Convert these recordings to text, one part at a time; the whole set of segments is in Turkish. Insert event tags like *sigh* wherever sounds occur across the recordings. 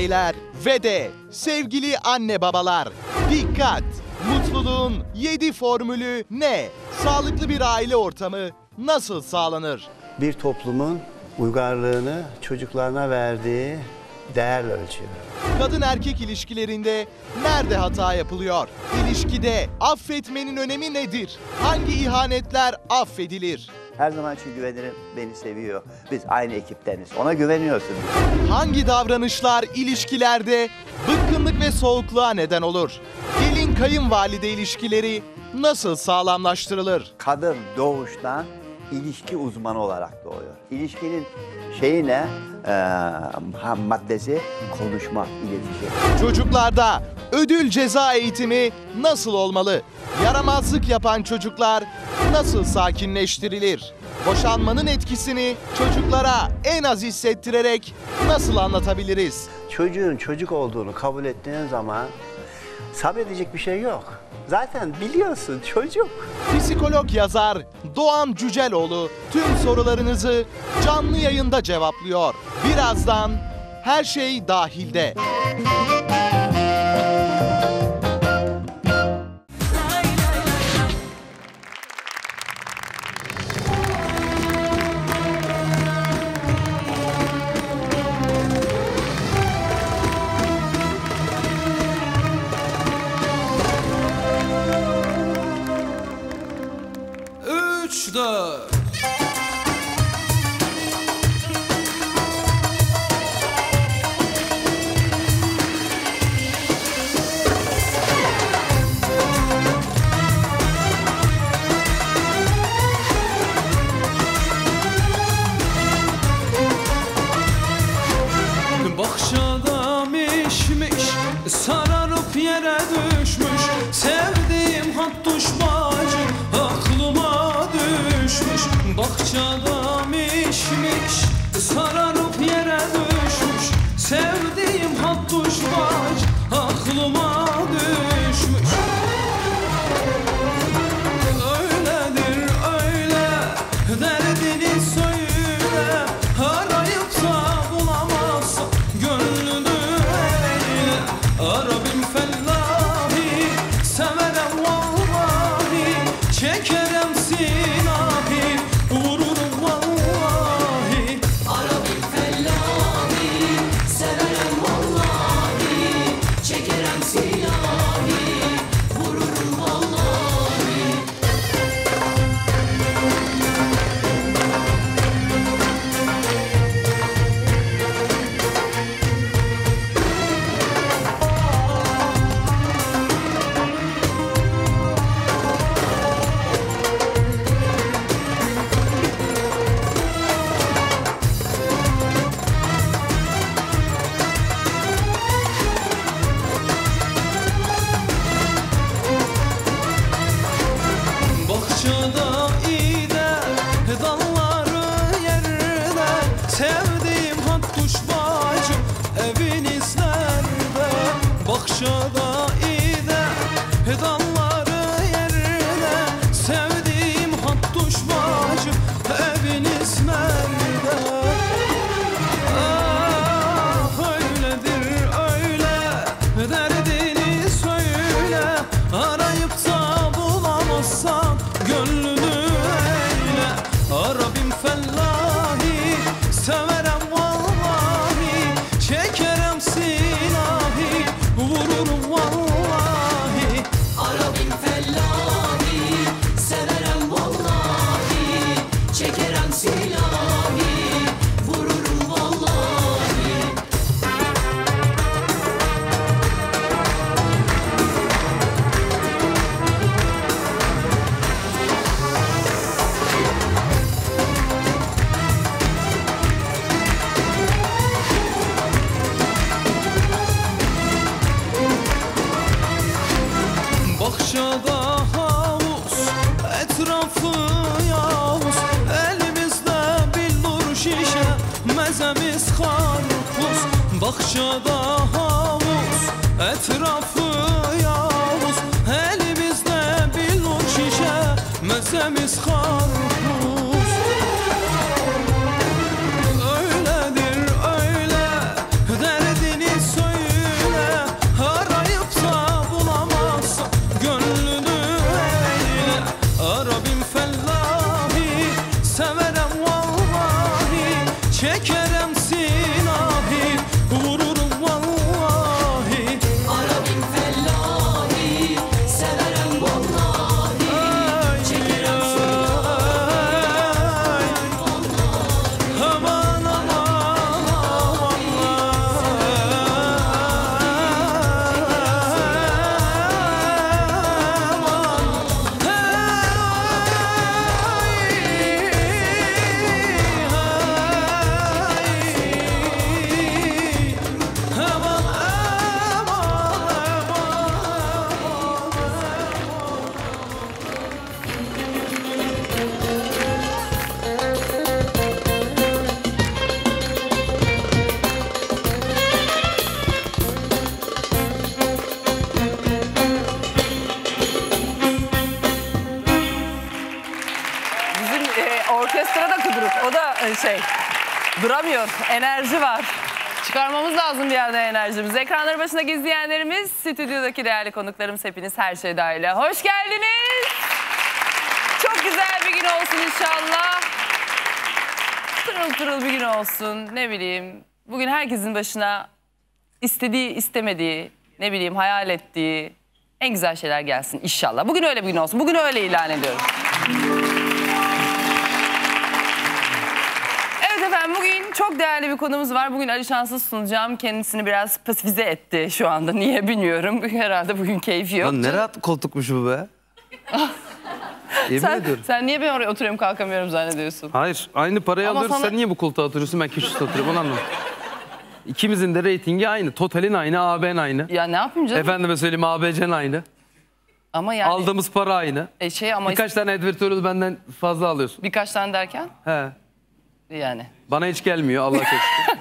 Beyler ve de sevgili anne babalar dikkat! Mutluluğun 7 formülü ne? Sağlıklı bir aile ortamı nasıl sağlanır? Bir toplumun uygarlığını çocuklarına verdiği değerle ölçüyor. Kadın erkek ilişkilerinde nerede hata yapılıyor? İlişkide affetmenin önemi nedir? Hangi ihanetler affedilir? Her zaman için güvenirim, beni seviyor. Biz aynı ekipteniz. Ona güveniyorsun. Hangi davranışlar ilişkilerde bıkkınlık ve soğukluğa neden olur? Gelin kayınvalide ilişkileri nasıl sağlamlaştırılır? Kadın doğuştan ilişki uzmanı olarak doğuyor. İlişkinin şeyi ne? Ee, ham maddesi konuşma, iletişim. Çocuklarda ödül ceza eğitimi nasıl olmalı? Yaramazlık yapan çocuklar nasıl sakinleştirilir? Boşanmanın etkisini çocuklara en az hissettirerek nasıl anlatabiliriz? Çocuğun çocuk olduğunu kabul ettiğin zaman sabredecek bir şey yok. Zaten biliyorsun çocuk. Psikolog yazar Doğan Cüceloğlu tüm sorularınızı canlı yayında cevaplıyor. Birazdan her şey dahilde. Üç, Bahçada havuz, etrafı enerjimizi. Ekranları başındaki izleyenlerimiz, stüdyodaki değerli konuklarımız hepiniz her şey dahil. Hoş geldiniz. Çok güzel bir gün olsun inşallah. Pırıl pırıl bir gün olsun. Ne bileyim. Bugün herkesin başına istediği, istemediği, ne bileyim hayal ettiği en güzel şeyler gelsin inşallah. Bugün öyle bir gün olsun. Bugün öyle ilan ediyorum. Evet efendim bugün çok değerli bir konumuz var. Bugün Ali Şanssız sunacağım. Kendisini biraz pasifize etti şu anda. *laughs* Niye bilmiyorum. *laughs* Herhalde bugün keyfi yok. Lan ne rahat koltukmuş bu be. *laughs* Yemin sen, ediyorum. sen niye ben oraya oturuyorum kalkamıyorum zannediyorsun? Hayır aynı parayı Ama alıyoruz sana- sen niye bu koltuğa oturuyorsun ben köşede oturuyorum onu anlamadım. İkimizin de reytingi aynı. Totalin aynı, AB'n aynı. Ya ne yapayım canım? Efendime söyleyeyim ABC'n aynı. ama yani Aldığımız para aynı. e, şey ama Birkaç tane advertörü benden fazla alıyorsun. birkaç tane derken He. Yani. Bana hiç gelmiyor Allah şükür. *laughs*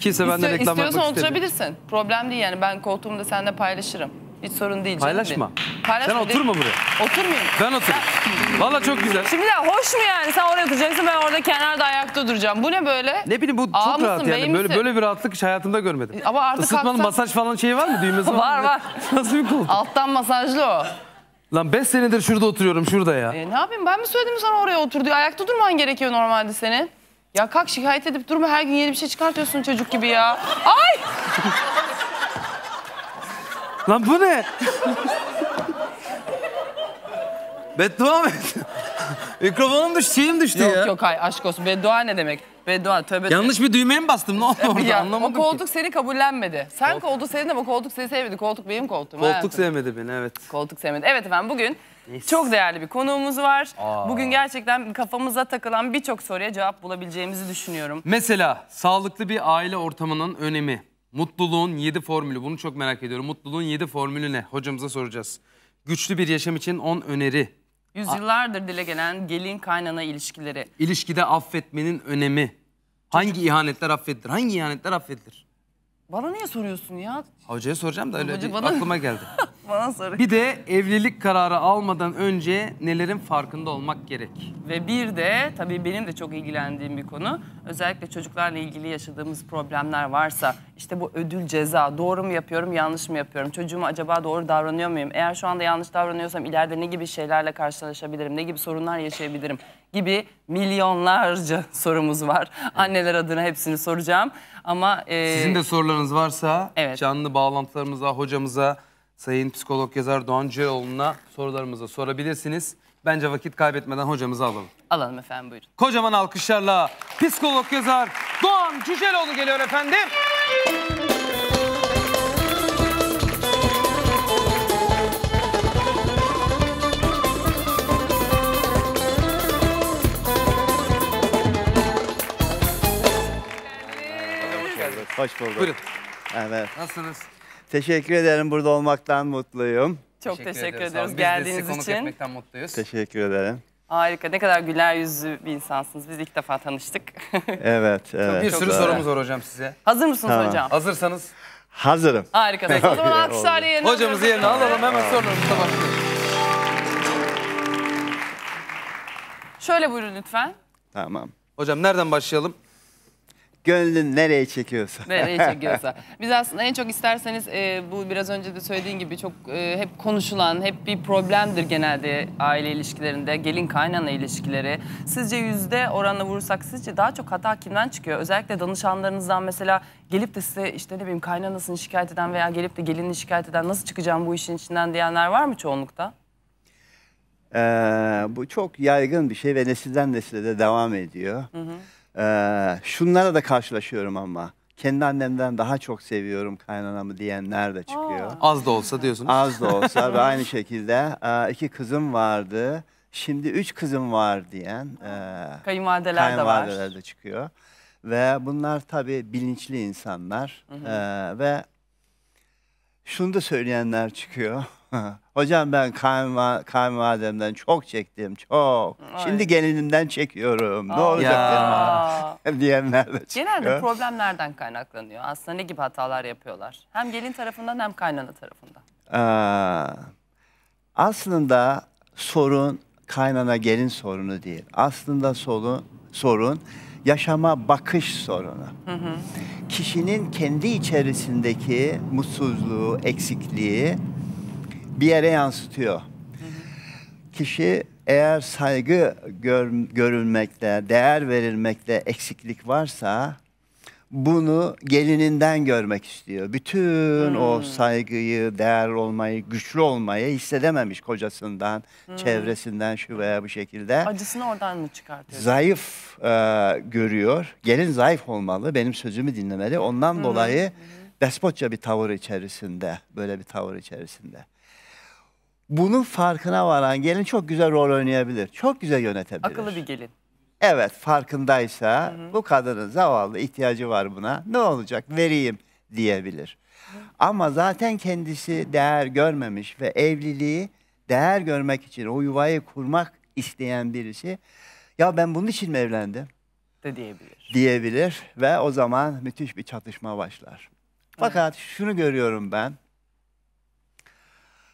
Kimse benden reklam istiyorsan yapmak istemiyor. oturabilirsin. Problem değil yani ben koltuğumu da seninle paylaşırım. Hiç sorun değil Paylaşma. Paylaşma Sen oturma buraya. Oturmayayım. Ben oturayım. *laughs* Valla çok güzel. Şimdi de hoş mu yani? Sen oraya oturacaksın ben orada kenarda ayakta duracağım. Bu ne böyle? Ne bileyim bu Ağa çok rahat mısın, bey yani. Böyle böyle bir rahatlık hiç hayatımda görmedim. Ama artık Isıtmanın kalksan- masaj falan şeyi var mı? Düğmesi *laughs* var mı? Var, var. Nasıl bir koltuk? Alttan masajlı o. Lan 5 senedir şurada oturuyorum şurada ya. E, ne yapayım ben mi söyledim sana oraya otur diye? Ayakta durman gerekiyor normalde senin. Ya kalk şikayet edip durma her gün yeni bir şey çıkartıyorsun çocuk gibi ya. Ay! *laughs* Lan bu ne? Beddua mı ettin? *laughs* Mikrofonum düştü, şeyim düştü Yok ya. yok hayır aşk olsun. Beddua ne demek? Beddua tövbe. Yanlış bir düğmeye mi bastım? Ne oldu *laughs* orada? Ya, o Anlamadım koltuk ki. seni kabullenmedi. Sen koltuk sevdin ama koltuk seni sevmedi. Koltuk benim koltuğum. hayatım. Koltuk sevmedi beni evet. Koltuk sevmedi. Evet efendim bugün çok değerli bir konuğumuz var. Bugün gerçekten kafamıza takılan birçok soruya cevap bulabileceğimizi düşünüyorum. Mesela sağlıklı bir aile ortamının önemi. Mutluluğun 7 formülü. Bunu çok merak ediyorum. Mutluluğun 7 formülü ne? Hocamıza soracağız. Güçlü bir yaşam için 10 öneri. Yüzyıllardır dile gelen gelin kaynana ilişkileri. İlişkide affetmenin önemi. Hangi ihanetler affedilir? Hangi ihanetler affedilir? Bana niye soruyorsun ya? Hocaya soracağım da öyle Hoca bir bana- aklıma geldi. *laughs* Bana sor. Bir de evlilik kararı almadan önce nelerin farkında olmak gerek? Ve bir de tabii benim de çok ilgilendiğim bir konu. Özellikle çocuklarla ilgili yaşadığımız problemler varsa işte bu ödül ceza doğru mu yapıyorum yanlış mı yapıyorum? Çocuğuma acaba doğru davranıyor muyum? Eğer şu anda yanlış davranıyorsam ileride ne gibi şeylerle karşılaşabilirim? Ne gibi sorunlar yaşayabilirim? Gibi milyonlarca *laughs* sorumuz var. Anneler adına hepsini soracağım. Ama e, Sizin de sorularınız varsa Evet. canlı bağlantılarımıza, hocamıza, Sayın Psikolog Yazar Doğan Cüceloğlu'na sorularımızı sorabilirsiniz. Bence vakit kaybetmeden hocamızı alalım. alalım efendim buyurun. Kocaman alkışlarla psikolog yazar Doğan Cüceloğlu geliyor efendim. Hoş bulduk. Buyurun. Evet. Nasılsınız? Teşekkür ederim. Burada olmaktan mutluyum. Çok teşekkür, ederiz. ediyoruz Biz de sizi geldiğiniz konuk için. etmekten mutluyuz. Teşekkür ederim. Harika. Ne kadar güler yüzlü bir insansınız. Biz ilk defa tanıştık. *laughs* Evet, evet. Bir sürü sorumuz var hocam size. Hazır mısınız Tamam. hocam? Hazırsanız Hazırım. Harikasınız. O zaman *laughs* alkışlarla yerine hocamızı yerine alalım hemen sorularımıza başlayalım. Şöyle buyurun lütfen. Tamam. Hocam nereden başlayalım? Gönlün nereye çekiyorsa. Nereye *laughs* çekiyorsa. Biz aslında en çok isterseniz e, bu biraz önce de söylediğin gibi çok e, hep konuşulan, hep bir problemdir genelde aile ilişkilerinde. Gelin kaynana ilişkileri. Sizce yüzde oranına vurursak sizce daha çok hata kimden çıkıyor? Özellikle danışanlarınızdan mesela gelip de size işte ne bileyim kaynanasını şikayet eden veya gelip de gelinini şikayet eden nasıl çıkacağım bu işin içinden diyenler var mı çoğunlukta? Ee, bu çok yaygın bir şey ve nesilden nesile de devam ediyor. Ee, şunlara da karşılaşıyorum ama. Kendi annemden daha çok seviyorum kaynanamı diyenler de çıkıyor. Az da olsa diyorsunuz. Az da olsa ve aynı *laughs* şekilde e, iki kızım vardı. Şimdi üç kızım var diyen e, Kayınvalideler de var. kayınvalideler de çıkıyor. Ve bunlar tabii bilinçli insanlar E, ve şunu da söyleyenler çıkıyor. *laughs* Hocam ben kayınva- kayınvalidemden çok çektim, çok. Şimdi gelinimden çekiyorum. Ne olacak Aa. benim? *laughs* diyenler de çıkıyor. Genelde problem nereden kaynaklanıyor? Aslında ne gibi hatalar yapıyorlar? Hem gelin tarafından hem kaynana tarafından. Aa, aslında sorun kaynana gelin sorunu değil. Aslında sorun sorun yaşama bakış sorunu. Kişinin kendi içerisindeki mutsuzluğu, eksikliği bir yere yansıtıyor. Kişi eğer saygı gör, görülmekte, değer verilmekte eksiklik varsa bunu gelininden görmek istiyor. Bütün o saygıyı, değer olmayı, güçlü olmayı hissedememiş kocasından, çevresinden şu veya bu şekilde. Acısını oradan mı çıkartıyorsun? Zayıf e, görüyor. Gelin zayıf olmalı, benim sözümü dinlemeli. Ondan dolayı despotça bir tavır içerisinde, böyle bir tavır içerisinde. Bunun farkına varan gelin çok güzel rol oynayabilir. Çok güzel yönetebilir. Akıllı bir gelin. Evet farkındaysa bu kadının zavallı ihtiyacı var buna. Ne olacak vereyim diyebilir. Ama zaten kendisi değer görmemiş ve evliliği değer görmek için o yuvayı kurmak isteyen birisi ya ben bunun için mi evlendim De diyebilir. diyebilir ve o zaman müthiş bir çatışma başlar. Fakat şunu görüyorum ben.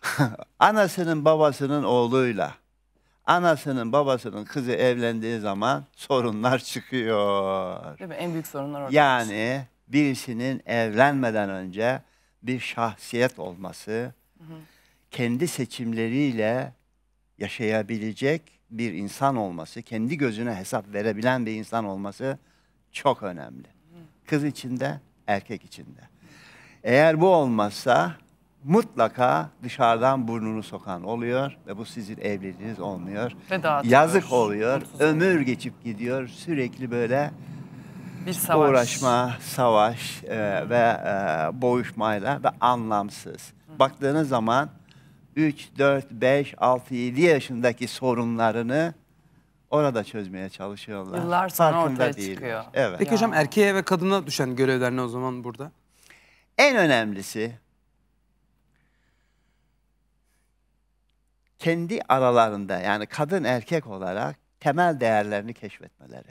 *laughs* Anasının babasının oğluyla anasının babasının kızı evlendiği zaman sorunlar çıkıyor. Değil mi? En büyük sorunlar orada. Yani birisinin evlenmeden önce bir şahsiyet olması, kendi seçimleriyle yaşayabilecek bir insan olması, kendi gözüne hesap verebilen bir insan olması çok önemli. Kız içinde, erkek içinde. Eğer bu olmazsa mutlaka dışarıdan burnunu sokan oluyor ve bu sizin evliliğiniz olmuyor. Ve dağıtıyor. Yazık oluyor, Mutsuz oluyor. ömür geçip gidiyor. Sürekli böyle Bir savaş. uğraşma, savaş e, ve e, boğuşmayla ve anlamsız. Baktığınız zaman 3, 4, 5, 6, 7 yaşındaki sorunlarını orada çözmeye çalışıyorlar. Yıllar sonra ortaya değiller. çıkıyor. Evet. Peki hocam erkeğe ve kadına düşen görevler ne o zaman burada? En önemlisi kendi aralarında yani kadın erkek olarak temel değerlerini keşfetmeleri.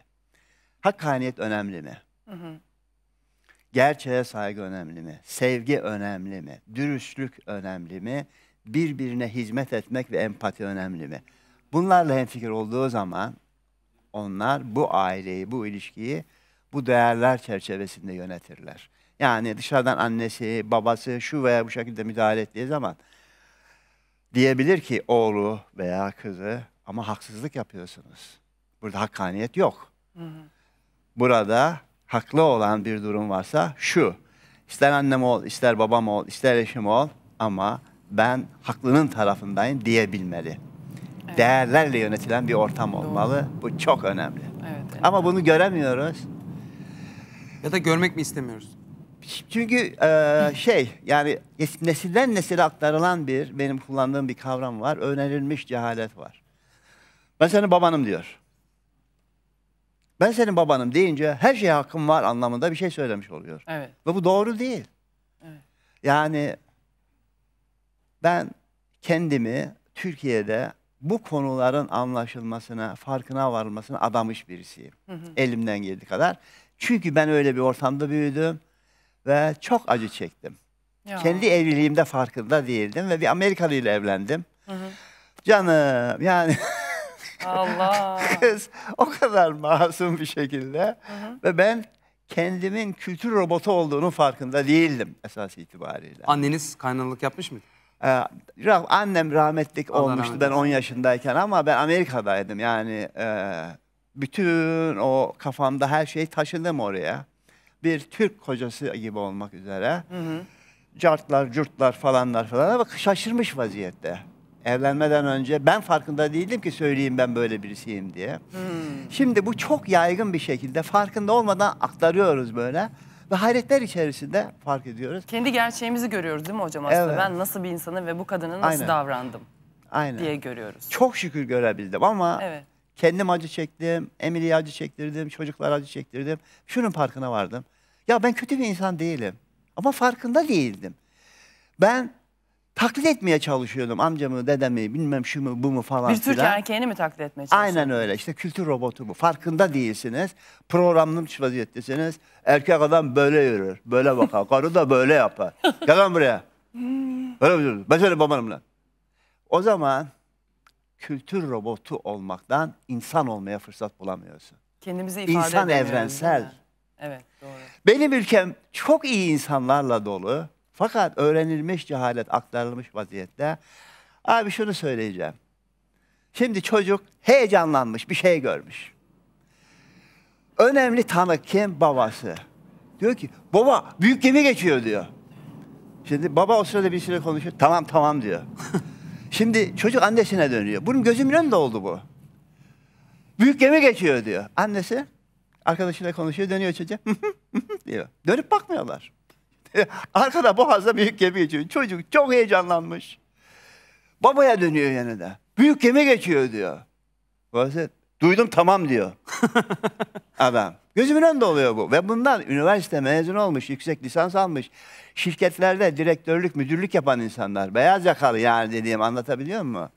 Hakkaniyet önemli mi? Gerçeğe saygı önemli mi? Sevgi önemli mi? Dürüstlük önemli mi? Birbirine hizmet etmek ve empati önemli mi? Bunlarla hemfikir olduğu zaman onlar bu aileyi, bu ilişkiyi bu değerler çerçevesinde yönetirler. Yani dışarıdan annesi, babası şu veya bu şekilde müdahale ettiği zaman diyebilir ki oğlu veya kızı ama haksızlık yapıyorsunuz. Burada hakkaniyet yok. Burada haklı olan bir durum varsa şu. İster annem ol, ister babam ol, ister eşim ol ama ben haklının tarafındayım diyebilmeli. Değerlerle yönetilen bir ortam olmalı. Bu çok önemli. Evet. evet. Ama bunu göremiyoruz. Ya da görmek mi istemiyoruz? Çünkü eee, şey yani nes- nesilden nesile aktarılan bir benim kullandığım bir kavram var. Önerilmiş cehalet var. Ben senin babanım diyor. Ben senin babanım deyince her şeye hakkım var anlamında bir şey söylemiş oluyor. Evet. Ve bu doğru değil. Yani ben kendimi Türkiye'de bu konuların anlaşılmasına, farkına varılmasına adamış birisiyim. Elimden geldiği kadar. Çünkü ben öyle bir ortamda büyüdüm ve çok acı çektim. Ya. Kendi evliliğimde farkında değildim ve bir Amerikalı ile evlendim. Canım yani Allah. *laughs* kız o kadar masum bir şekilde ve ben kendimin kültür robotu olduğunu farkında değildim esas itibariyle. Anneniz kaynanalık yapmış mıydı? Ee, rah- annem rahmetlik Allah olmuştu rahmet ben eylesin. 10 yaşındayken ama ben Amerika'daydım yani e, bütün o kafamda her şeyi taşıdım oraya. Bir Türk kocası gibi olmak üzere. Cartlar, curtlar falanlar falan ama şaşırmış vaziyette. Evlenmeden önce ben farkında değildim ki söyleyeyim ben böyle birisiyim diye. Şimdi bu çok yaygın bir şekilde farkında olmadan aktarıyoruz böyle. Ve hayretler içerisinde fark ediyoruz. Kendi gerçeğimizi görüyoruz değil mi hocam aslında? Evet. Ben nasıl bir insanım ve bu kadına nasıl Aynen. davrandım Aynen. diye görüyoruz. Çok şükür görebildim ama Evet. Kendim acı çektim, Emily'ye acı çektirdim, çocuklara acı çektirdim. Şunun farkına vardım. Ya ben kötü bir insan değilim ama farkında değildim. Ben taklit etmeye çalışıyordum amcamı, dedemi, bilmem şu mu bu mu falan Bir Türk filan. erkeğini mi taklit etmeye çalışıyorsun? Aynen öyle işte kültür robotu bu. Farkında değilsiniz. Programlanmış vaziyettesiniz. Erkek adam böyle yürür, böyle bakar. *laughs* Karı da böyle yapar. Gel lan buraya. Böyle yürür? Ben senin babanım lan. O zaman kültür robotu olmaktan insan olmaya fırsat bulamıyorsun. Kendimizi ifade İnsan evrensel. Evet doğru. Benim ülkem çok iyi insanlarla dolu. Fakat öğrenilmiş cehalet aktarılmış vaziyette. Abi şunu söyleyeceğim. Şimdi çocuk heyecanlanmış, bir şey görmüş. Önemli tanık kim? Babası. Diyor ki, baba büyük gemi geçiyor diyor. Şimdi baba o sırada bir süre konuşuyor. Tamam tamam diyor. Şimdi çocuk annesine dönüyor. Bunun gözümün önünde oldu bu. Büyük gemi geçiyor diyor. Annesi arkadaşıyla konuşuyor, dönüyor çocuğa. *laughs* diyor. Dönüp bakmıyorlar. *laughs* Arkada boğazda büyük gemi geçiyor. Çocuk çok heyecanlanmış. Babaya dönüyor yeniden. Büyük gemi geçiyor diyor. Babası duydum tamam diyor. *laughs* Adam. Gözümün önünde oluyor bu. Ve bundan üniversite mezun olmuş, yüksek lisans almış. Şirketlerde direktörlük, müdürlük yapan insanlar. Beyaz yakalı yani dediğim anlatabiliyor muyum?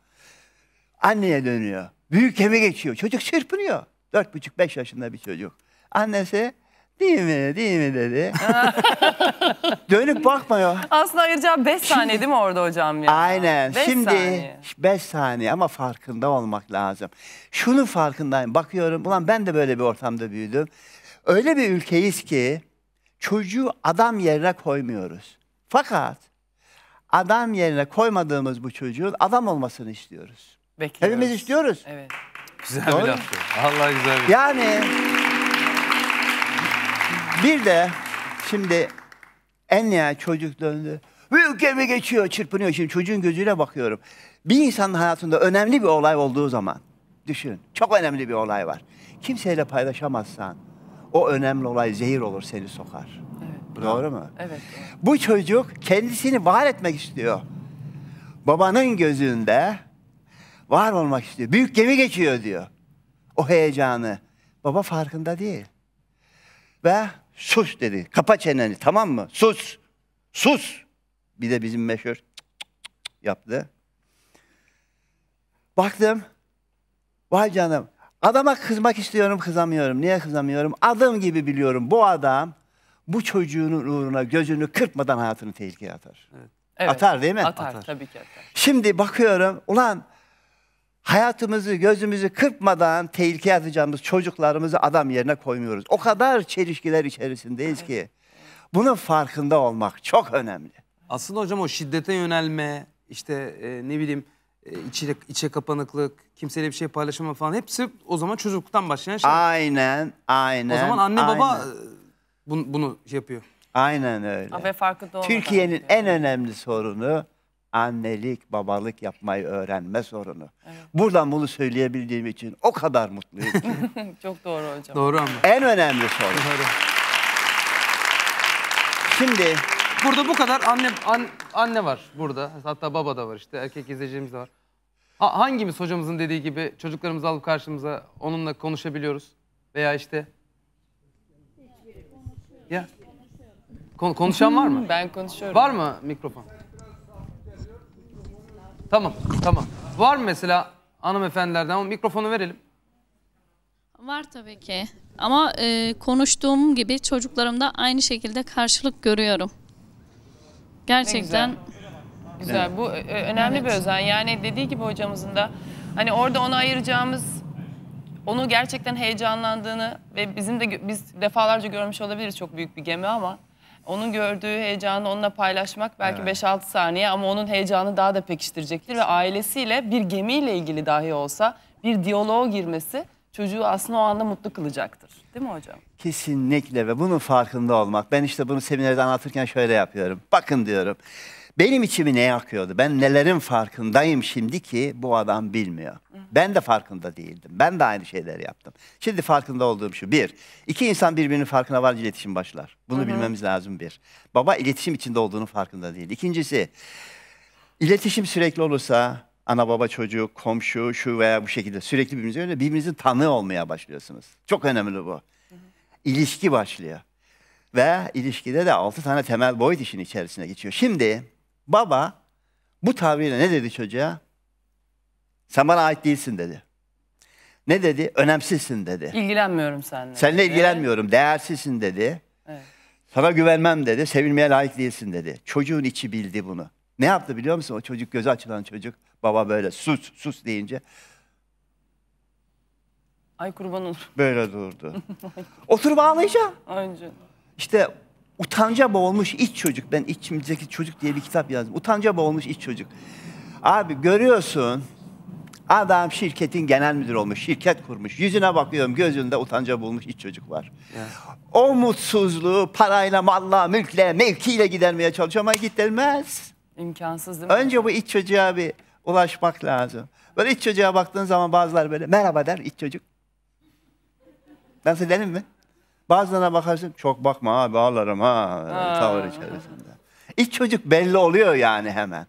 Anneye dönüyor. Büyük gemi geçiyor. Çocuk çırpınıyor. Dört buçuk, beş yaşında bir çocuk. Annesi değil mi, değil mi dedi. *laughs* Dönüp bakmıyor. Aslında ayıracağı 5 saniye değil mi orada hocam ya? Aynen. Beş Şimdi saniye. 5 saniye ama farkında olmak lazım. Şunun farkındayım. Bakıyorum ulan ben de böyle bir ortamda büyüdüm. Öyle bir ülkeyiz ki çocuğu adam yerine koymuyoruz. Fakat adam yerine koymadığımız bu çocuğun adam olmasını istiyoruz. Bekliyoruz. Hepimiz istiyoruz. Evet. Güzel Doğru. bir laftı. Allah güzel bir Yani bir de şimdi en nihayet çocuk döndü. Büyük gemi geçiyor, çırpınıyor. Şimdi çocuğun gözüyle bakıyorum. Bir insanın hayatında önemli bir olay olduğu zaman, düşün, çok önemli bir olay var. Kimseyle paylaşamazsan, o önemli olay zehir olur, seni sokar. Doğru mu? Evet. Bu çocuk kendisini var etmek istiyor. Babanın gözünde var olmak istiyor. Büyük gemi geçiyor diyor. O heyecanı. Baba farkında değil. Ve sus dedi. Kapa çeneni tamam mı? Sus. Sus. Bir de bizim meşhur cık cık cık yaptı. Baktım. Vay canım. Adama kızmak istiyorum kızamıyorum. Niye kızamıyorum? Adım gibi biliyorum. Bu adam bu çocuğunun uğruna gözünü kırpmadan hayatını tehlikeye atar. Evet. Atar değil mi? Atar, Atar. tabii ki atar. Şimdi bakıyorum ulan hayatımızı gözümüzü kırpmadan tehlikeye atacağımız çocuklarımızı adam yerine koymuyoruz. O kadar çelişkiler içerisindeyiz ki. Bunun farkında olmak çok önemli. Aslında hocam o şiddete yönelme, işte e, ne bileyim içe, içe kapanıklık, kimseyle bir şey paylaşama falan hepsi o zaman çocukluktan başlayan şey. Aynen, aynen. o zaman anne baba aynen. e, bunu, bunu yapıyor. Aynen öyle. Ve farkında. Türkiye'nin en önemli sorunu annelik, babalık yapmayı öğrenme sorunu. Buradan bunu söyleyebildiğim için o kadar mutluyum ki. *laughs* Çok doğru hocam. Doğru ama. en önemli sorun. Doğru. Şimdi Burada bu kadar anne an- anne var burada. Hatta baba da var işte. Erkek izleyicimiz de var. Ha- hangimiz hocamızın dediği gibi çocuklarımızı alıp karşımıza onunla konuşabiliyoruz? Veya işte ya Kon- konuşan var mı? *laughs* Ben konuşuyorum. Var mı mikrofon? Tamam, tamam. Var mı mesela hanımefendilerden? Ama mikrofonu verelim. Var tabii ki. Ama e, konuştuğum gibi çocuklarımda aynı şekilde karşılık görüyorum. Gerçekten Güzel. Bu ö- ö- önemli bir özen. Yani dediği gibi hocamızın da hani orada ona ayıracağımız onu gerçekten heyecanlandığını ve bizim de biz defalarca görmüş olabiliriz çok büyük bir gemi ama onun gördüğü heyecanı onunla paylaşmak belki 5-6 saniye ama onun heyecanı daha da pekiştirecektir ve ailesiyle bir gemiyle ilgili dahi olsa bir diyaloğa girmesi çocuğu aslında o anda mutlu kılacaktır. Değil mi hocam? Kesinlikle ve bunun farkında olmak. Ben işte bunu seminerde anlatırken şöyle yapıyorum. Bakın diyorum. Benim içimi ne yakıyordu? Ben nelerin farkındayım şimdi ki bu adam bilmiyor. Ben de farkında değildim. Ben de aynı şeyleri yaptım. Şimdi farkında olduğum şu. Bir, iki insan birbirinin farkına varınca iletişim başlar. Bunu bilmemiz lazım bir. Baba iletişim içinde olduğunu farkında değil. İkincisi, iletişim sürekli olursa ana baba çocuk, komşu, şu veya bu şekilde sürekli birbirinize öyle birbirinizin tanığı olmaya başlıyorsunuz. Çok önemli bu. İlişki başlıyor. Ve ilişkide de altı tane temel boyut işin içerisine geçiyor. Şimdi baba bu tavrıyla ne dedi çocuğa? Sen bana ait değilsin dedi. Ne dedi? Önemsizsin dedi. İlgilenmiyorum seninle. Seninle dedi. ilgilenmiyorum, değersizsin dedi. Evet. Sana güvenmem dedi, sevilmeye layık değilsin dedi. Çocuğun içi bildi bunu. Ne yaptı biliyor musun? O çocuk gözü açılan çocuk. Baba böyle sus sus deyince Ay kurban olur. Böyle durdu. *laughs* Oturup ağlayacağım. Önce. İşte utanca boğulmuş iç çocuk. Ben içimizdeki çocuk diye bir kitap yazdım. Utanca boğulmuş iç çocuk. Abi görüyorsun adam şirketin genel müdürü olmuş, şirket kurmuş. Yüzüne bakıyorum gözünde utanca boğulmuş iç çocuk var. O mutsuzluğu parayla, malla, mülkle, mevkiyle gidermeye çalışıyor ama giderilmez. İmkansız değil mi? Önce bu iç çocuğa bir ulaşmak lazım. Böyle iç çocuğa baktığın zaman bazıları böyle merhaba der iç çocuk. Ben size derim mi? Bazılarına bakarsın çok bakma abi ağlarım ha tavır içerisinde. İç çocuk belli oluyor yani hemen.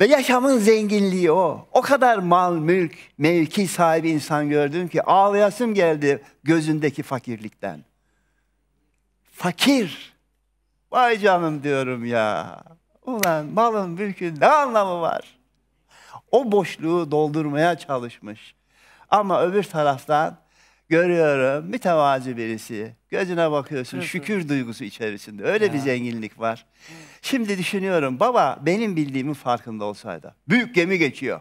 Ve yaşamın zenginliği o. O kadar mal, mülk, mevki sahibi insan gördüm ki ağlayasım geldi gözündeki fakirlikten. Fakir. Vay canım diyorum ya. Ulan malın mülkün ne anlamı var? O boşluğu doldurmaya çalışmış. Ama öbür taraftan görüyorum mütevazi birisi. Gözüne bakıyorsun şükür duygusu içerisinde. Öyle bir zenginlik var. Şimdi düşünüyorum baba benim bildiğimin farkında olsaydı. Büyük gemi geçiyor.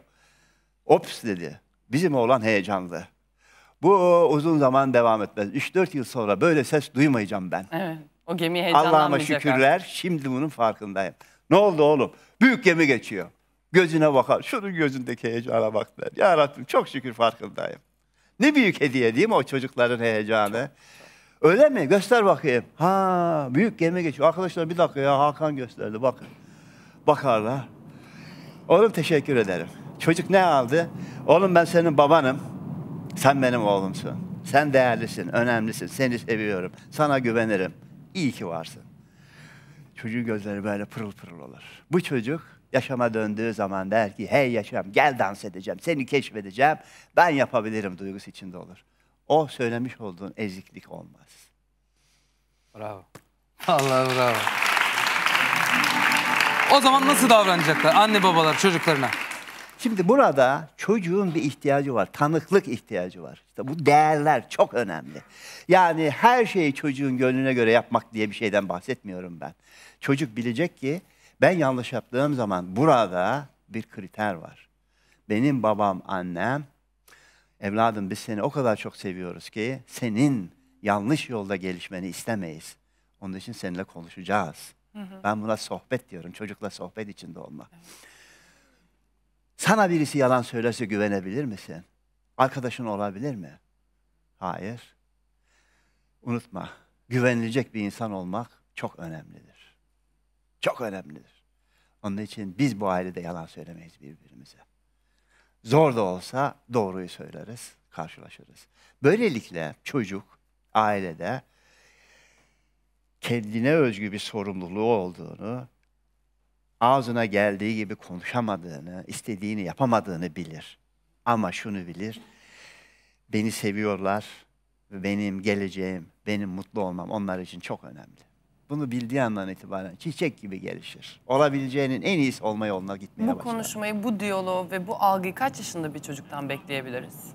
Ops dedi. Bizim oğlan heyecanlı. Bu uzun zaman devam etmez. 3-4 yıl sonra böyle ses duymayacağım ben. Evet. O Allah'ıma heyecanlanmayacak şükürler. Şimdi bunun farkındayım. Ne oldu oğlum? Büyük gemi geçiyor. Gözüne bakar. Şunun gözündeki heyecana bak der. Ya Rabbim çok şükür farkındayım. Ne büyük hediye değil mi o çocukların heyecanı? Öyle mi? Göster bakayım. Ha, büyük gemi geçiyor. Arkadaşlar bir dakika ya Hakan gösterdi bakın. Bakarlar. Oğlum teşekkür ederim. Çocuk ne aldı? Oğlum ben senin babanım. Sen benim oğlumsun. Sen değerlisin, önemlisin. Seni seviyorum. Sana güvenirim. İyi ki varsın. Çocuğun gözleri böyle pırıl pırıl olur. Bu çocuk yaşama döndüğü zaman der ki hey yaşam gel dans edeceğim, seni keşfedeceğim, ben yapabilirim duygusu içinde olur. O söylemiş olduğun eziklik olmaz. Bravo. Allah bravo. O zaman nasıl davranacaklar anne babalar çocuklarına? Şimdi burada çocuğun bir ihtiyacı var, tanıklık ihtiyacı var. İşte bu değerler çok önemli. Yani her şeyi çocuğun gönlüne göre yapmak diye bir şeyden bahsetmiyorum ben. Çocuk bilecek ki ben yanlış yaptığım zaman burada bir kriter var. Benim babam, annem, evladım biz seni o kadar çok seviyoruz ki senin yanlış yolda gelişmeni istemeyiz. Onun için seninle konuşacağız. Ben buna sohbet diyorum. Çocukla sohbet içinde olmak. Sana birisi yalan söylerse güvenebilir misin? Arkadaşın olabilir mi? Hayır. Unutma, güvenilecek bir insan olmak çok önemlidir. Çok önemlidir. Onun için biz bu ailede yalan söylemeyiz birbirimize. Zor da olsa doğruyu söyleriz, karşılaşırız. Böylelikle çocuk ailede kendine özgü bir sorumluluğu olduğunu, ağzına geldiği gibi konuşamadığını, istediğini yapamadığını bilir. Ama şunu bilir, beni seviyorlar benim geleceğim, benim mutlu olmam onlar için çok önemli. Bunu bildiği andan itibaren çiçek gibi gelişir. Olabileceğinin en iyisi olma yoluna gitmeye Bu başlar. konuşmayı, bu diyaloğu ve bu algıyı kaç yaşında bir çocuktan bekleyebiliriz?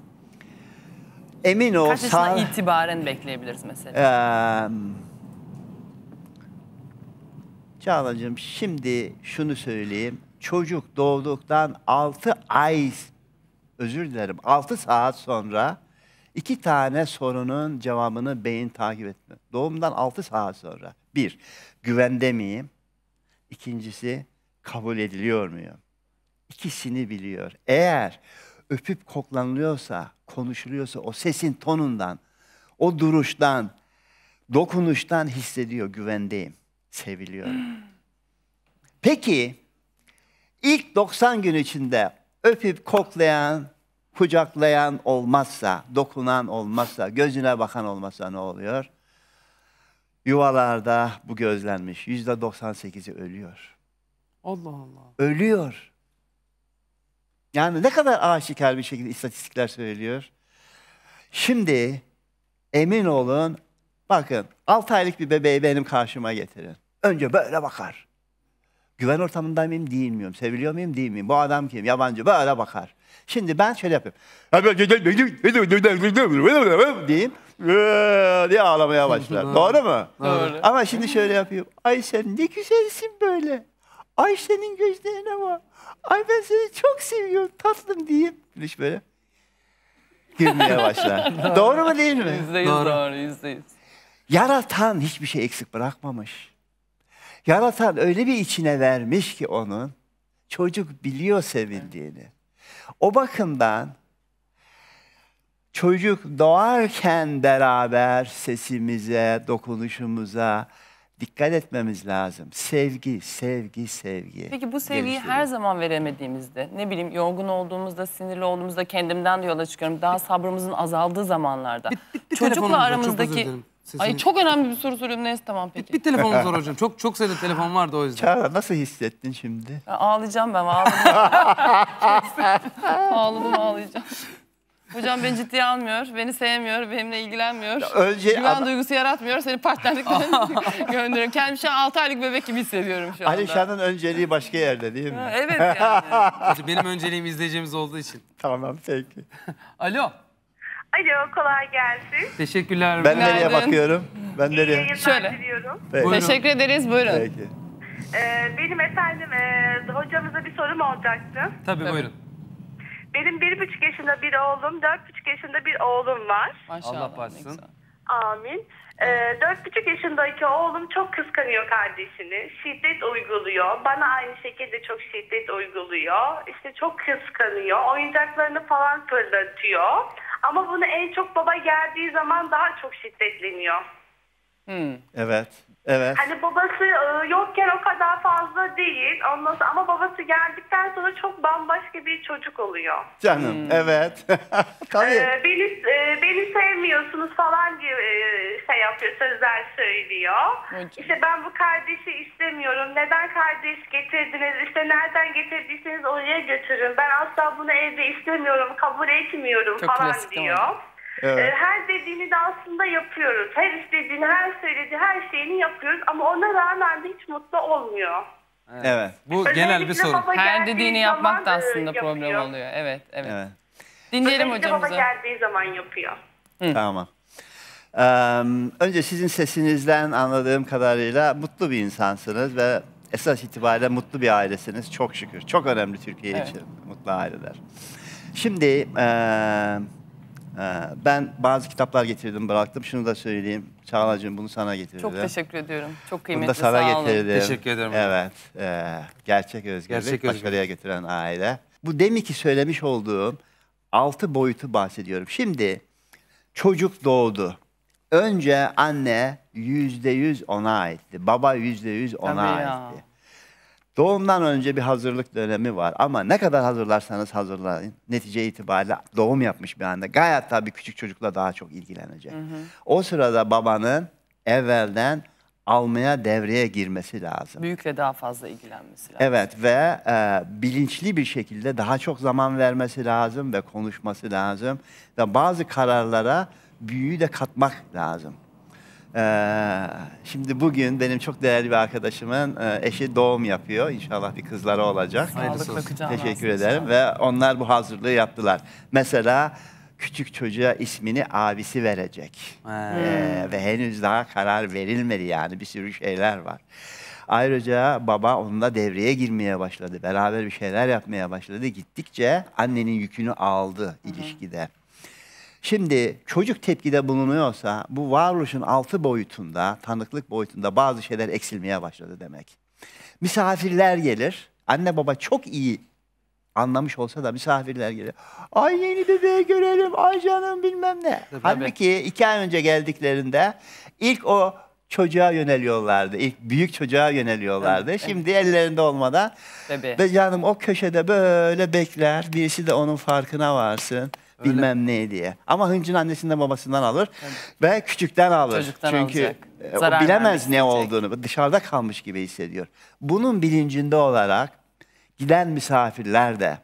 Emin ol, Kaç yaşından itibaren bekleyebiliriz mesela? Eee Çağla'cığım şimdi şunu söyleyeyim. Çocuk doğduktan 6 ay, özür dilerim 6 saat sonra iki tane sorunun cevabını beyin takip etme. Doğumdan 6 saat sonra. Bir, güvende miyim? İkincisi, kabul ediliyor muyum? İkisini biliyor. Eğer öpüp koklanılıyorsa, konuşuluyorsa o sesin tonundan, o duruştan, dokunuştan hissediyor güvendeyim, seviliyorum. Peki ilk 90 gün içinde öpüp koklayan, kucaklayan olmazsa, dokunan olmazsa, gözüne bakan olmazsa ne oluyor? Yuvalarda bu gözlenmiş. Yüzde 98'i ölüyor. Allah Allah. Ölüyor. Yani ne kadar aşikar bir şekilde istatistikler söylüyor. Şimdi emin olun, bakın 6 aylık bir bebeği benim karşıma getirin. Önce böyle bakar. Güven ortamında mıyım, değil miyim? Seviliyor muyum, değil miyim? Bu adam kim? Yabancı. Böyle bakar. Şimdi ben şöyle yapıyorum. diyeyim. "Ee" diye ağlamaya başlar. Doğru mu? Doğru. Ama şimdi şöyle yapıyor. Ay sen ne güzelsin böyle. Ay senin gözlerine bak. Ay ben seni çok seviyorum tatlım diyeyim. Gülüş böyle. girmeye başlar. Doğru mu değil mi? Yüzde yüz Doğru. doğru, yüzde yüz. Yaratan hiçbir şey eksik bırakmamış. Yaratan öyle bir içine vermiş ki onun çocuk biliyor sevildiğini. O bakımdan çocuk doğarken beraber sesimize, dokunuşumuza dikkat etmemiz lazım. Sevgi, sevgi, sevgi. Peki bu sevgiyi her zaman veremediğimizde, ne bileyim yorgun olduğumuzda, sinirli olduğumuzda kendimden de yola çıkıyorum. Daha sabrımızın azaldığı zamanlarda. Bir telefonumuz Çocukla aramızdaki... Sesini- Ay çok önemli bir soru soruyorum. Neyse tamam peki. Bir telefonumuz var hocam. Çok çok sayıda telefon vardı o yüzden. Çağla nasıl hissettin şimdi? Ya ağlayacağım ben ağladım. *laughs* ağladım ağlayacağım. Hocam beni ciddiye almıyor, beni sevmiyor, benimle ilgilenmiyor. Önce Güven ama- duygusu yaratmıyor, seni partnerlikten *laughs* gönderiyorum. Kendimi şu an 6 aylık bebek gibi hissediyorum şu anda. Alişan'ın önceliği başka yerde değil mi? Ha, Evet yani. Benim önceliğim izleyicimiz olduğu için. Tamam peki. *laughs* Alo. Alo, kolay gelsin. Teşekkürler. Ben nereye Günaydın. bakıyorum? Ben İyi nereye? yayınlar Şöyle. diliyorum. Peki. Teşekkür ederiz, buyurun. Peki. Ee, benim efendim, e, hocamıza bir sorum olacaktı. Tabii buyurun. Benim bir buçuk yaşında bir oğlum, dört buçuk yaşında bir oğlum var. Maşallah. Allah ne bağışlasın. güzel. Amin. Ee, dört buçuk yaşındaki oğlum çok kıskanıyor kardeşini. Şiddet uyguluyor. Bana aynı şekilde çok şiddet uyguluyor. İşte çok kıskanıyor. Oyuncaklarını falan fırlatıyor. Ama bunu en çok baba geldiği zaman daha çok şiddetleniyor. Hmm. Evet. Evet. Hani babası e, yokken o kadar fazla değil. Ondan sonra, ama babası geldikten sonra çok bambaşka bir çocuk oluyor. Canım. Evet. *laughs* Tabii. Ee, beni e, beni sevmiyorsunuz falan diye e, şey yapıyor, sözler söylüyor. Hocam. İşte ben bu kardeşi istemiyorum. Neden kardeş getirdiniz? İşte nereden getirdiyseniz oraya götürün. Ben asla bunu evde istemiyorum, kabul etmiyorum Çok falan klasik diyor. hocam? Evet. Ee, her dediğini de aslında yapıyoruz. Her istediğini, her söylediği, her şeyini yapıyoruz. Ama ona rağmen de hiç mutlu olmuyor. Evet. Bu genel bir Özellikle sorun. Her dediğini yapmak da aslında problem yapıyor. oluyor. Evet, evet. Evet. Dinleyelim Özellikle baba hocamızı. geldiği zaman yapıyor. Tamam. Ee, önce sizin sesinizden anladığım kadarıyla mutlu bir insansınız ve esas itibariyle mutlu bir ailesiniz. Çok şükür. Çok önemli Türkiye Evet. için mutlu aileler. Şimdi eee, ben bazı kitaplar getirdim bıraktım. Şunu da söyleyeyim. Çağlacığım bunu sana getirdim. Çok teşekkür ediyorum. Çok Bunu kıymetli, da sana sağ olun. getirdim. Teşekkür ederim. Evet. eee, gerçek özgürlük, Gerçek özgürlük. başarıya götüren aile. Bu deminki söylemiş olduğum altı boyutu bahsediyorum. Şimdi çocuk doğdu. Önce anne yüzde yüz ona aitti. Baba yüzde yüz ona Tabii ya. Doğumdan önce bir hazırlık dönemi var ama ne kadar hazırlarsanız hazırlayın netice itibariyle doğum yapmış bir anda gayet tabii küçük çocukla daha çok ilgilenecek. O sırada babanın evvelden almaya devreye girmesi lazım. Büyükle daha fazla ilgilenmesi lazım. Evet ve e, bilinçli bir şekilde daha çok zaman vermesi lazım ve konuşması lazım ve bazı kararlara büyüyü de katmak lazım. Ee, şimdi bugün benim çok değerli bir arkadaşımın e, eşi doğum yapıyor. İnşallah bir kızları olacak. Hayırlısı olsun. Teşekkür ederim ve onlar bu hazırlığı yaptılar. Mesela küçük çocuğa ismini abisi verecek. Ee, ve henüz daha karar verilmedi yani bir sürü şeyler var. Ayrıca baba onunla devreye girmeye başladı. Beraber bir şeyler yapmaya başladı. Gittikçe annenin yükünü aldı ilişkide. Şimdi çocuk tepkide bulunuyorsa bu varoluşun altı boyutunda, tanıklık boyutunda bazı şeyler eksilmeye başladı demek. Misafirler gelir. Anne baba çok iyi anlamış olsa da misafirler gelir. Ay yeni bebeği görelim, ay canım bilmem ne. Halbuki iki ay önce geldiklerinde ilk o çocuğa yöneliyorlardı. İlk büyük çocuğa yöneliyorlardı. Şimdi ellerinde olmadan Bebeğe. ve canım o köşede böyle bekler. Birisi de onun farkına varsın. Bilmem ne diye. Ama hıncın annesinden babasından alır ve küçükten alır. Çocuktan Çünkü alacak. e, o bilemez ne olduğunu. Dışarıda kalmış gibi hissediyor. Bunun bilincinde olarak giden misafirler de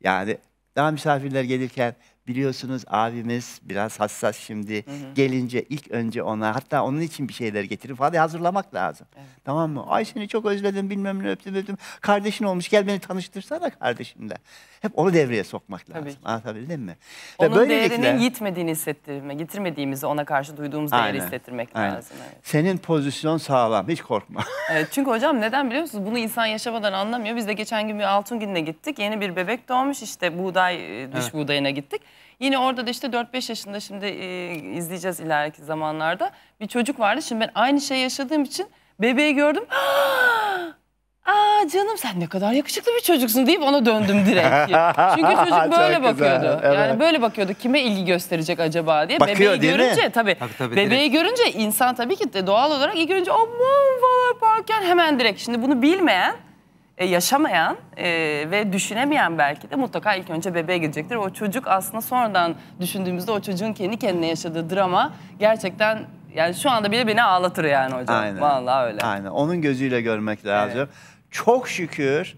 yani daha misafirler gelirken biliyorsunuz abimiz biraz hassas şimdi. Gelince ilk önce ona hatta onun için bir şeyler getirip hadi hazırlamak lazım. Tamam mı? Ay seni çok özledim bilmem ne öptüm öptüm. Kardeşin olmuş gel beni tanıştırsana kardeşimle. Hep onu devreye sokmak lazım. Tabii. Anlatabildim mi? Onun değerinin yitmediğini hissettirme, yitirmediğimizi ona karşı duyduğumuz değeri Aynen, hissettirmek aynen. lazım. Evet. Senin pozisyon sağlam hiç korkma. *laughs* Evet, çünkü hocam neden biliyor musunuz? Bunu insan yaşamadan anlamıyor. Biz de geçen gün bir Altungil'ine gittik. Yeni bir bebek doğmuş işte buğday, e, dış buğdayına gittik. Yine orada da işte 4-5 yaşında şimdi e, izleyeceğiz ileriki zamanlarda. Bir çocuk vardı. Şimdi ben aynı şeyi yaşadığım için bebeği gördüm. *gasps* Aa canım sen ne kadar yakışıklı bir çocuksun deyip ona döndüm direkt. *laughs* Çünkü çocuk Çok böyle güzel, bakıyordu. Yani evet. böyle bakıyordu. Kime ilgi gösterecek acaba diye. Bakıyor, Bebeği değil mi? görünce tabii, Tabii, tabii, bebeği görünce insan tabii ki de doğal olarak ilk önce aman falan yaparken hemen direkt. Şimdi bunu bilmeyen, e, yaşamayan e, ve düşünemeyen belki de mutlaka ilk önce bebeğe gidecektir. O çocuk aslında sonradan düşündüğümüzde o çocuğun kendi kendine yaşadığı drama gerçekten yani şu anda bile beni ağlatır yani hocam. Aynen. Vallahi öyle. Aynen. Onun gözüyle görmek lazım. Çok şükür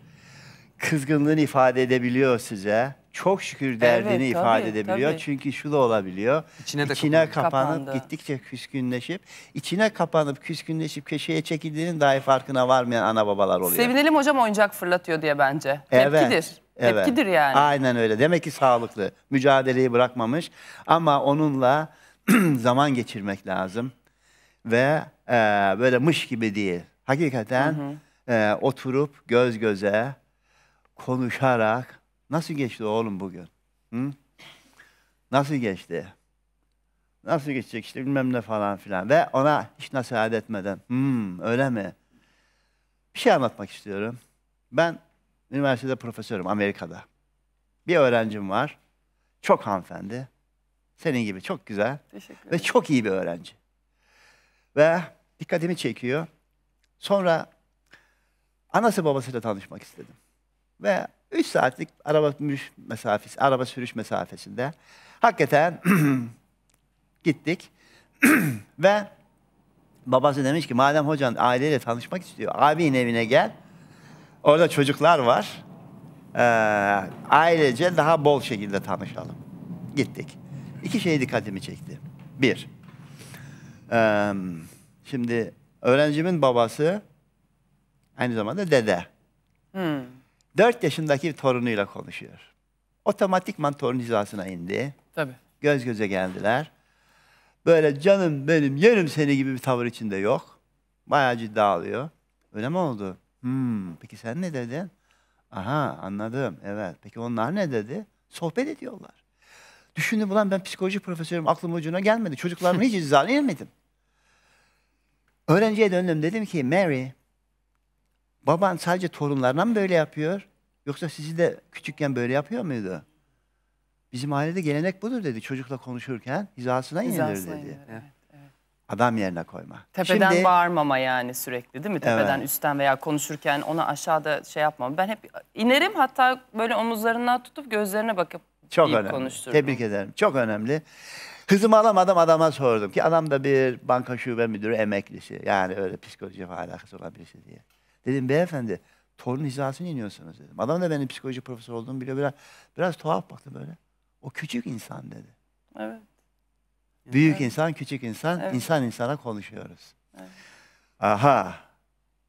kızgınlığını ifade edebiliyor size. Çok şükür derdini Evet, ifade tabii, edebiliyor. tabii. Çünkü şu da olabiliyor. İçine de kapanıp, Kapandı. gittikçe küskünleşip, içine kapanıp küskünleşip köşeye çekildiğinin dahi farkına varmayan ana babalar oluyor. Sevinelim hocam oyuncak fırlatıyor diye bence. Evet, Tepkidir. evet. Tepkidir yani. Aynen öyle. Demek ki sağlıklı. Mücadeleyi bırakmamış. Ama onunla *clears throat* zaman geçirmek lazım. Ve e, böyle mış gibi değil. Hakikaten e, oturup göz göze konuşarak nasıl geçti oğlum bugün? Hı? Nasıl geçti? Nasıl geçecek işte bilmem ne falan filan. Ve ona hiç nasihat etmeden hmm, öyle mi? Bir şey anlatmak istiyorum. Ben üniversitede profesörüm Amerika'da. Bir öğrencim var. Çok hanımefendi. Senin gibi çok güzel Teşekkür ve çok iyi bir öğrenci. Ve dikkatimi çekiyor. Sonra anası babasıyla tanışmak istedim. Ve 3 saatlik araba sürüş mesafesi, araba sürüş mesafesinde hakikaten *clears throat* gittik. *clears throat* ve babası demiş ki madem hocan aileyle tanışmak istiyor, abinin evine gel. Orada çocuklar var. Ee, ailece daha bol şekilde tanışalım. Gittik. İki şey dikkatimi çekti. Bir, ee, şimdi öğrencimin babası aynı zamanda dede. Hmm. Dört yaşındaki bir torunuyla konuşuyor. Otomatikman torun hizasına indi. Tabii. Göz göze geldiler. Böyle canım benim yerim seni gibi bir tavır içinde yok. Bayağı ciddi alıyor. Öyle mi oldu? Hmm, peki sen ne dedin? Aha anladım evet. Peki onlar ne dedi? Sohbet ediyorlar. Düşündüm ulan ben psikoloji profesörüm aklım ucuna gelmedi. Çocuklarımı hiç izah edemedim. Öğrenciye döndüm dedim ki Mary baban sadece torunlarına mı böyle yapıyor? Yoksa sizi de küçükken böyle yapıyor muydu? Bizim ailede gelenek budur dedi. Çocukla konuşurken hizasına inilir Hizasına dedi. inilir, evet. Adam yerine koyma. Tepeden Şimdi- bağırmama yani sürekli değil mi? Tepeden Evet. üstten veya konuşurken ona aşağıda şey yapmam. Ben hep inerim hatta böyle omuzlarından tutup gözlerine bakıp Çok önemli. konuştururum. Tebrik ederim. Çok önemli. Hızımı alamadım adama sordum ki adam da bir banka şube müdürü emeklisi. Yani öyle psikoloji alakası olan birisi diye. Dedim beyefendi torun hizasına iniyorsunuz dedim. Adam da benim psikoloji profesörü olduğumu biliyor. Biraz, biraz tuhaf baktı böyle. O küçük insan dedi. Evet. Büyük insan, küçük insan, Evet. insan insana konuşuyoruz. Aha.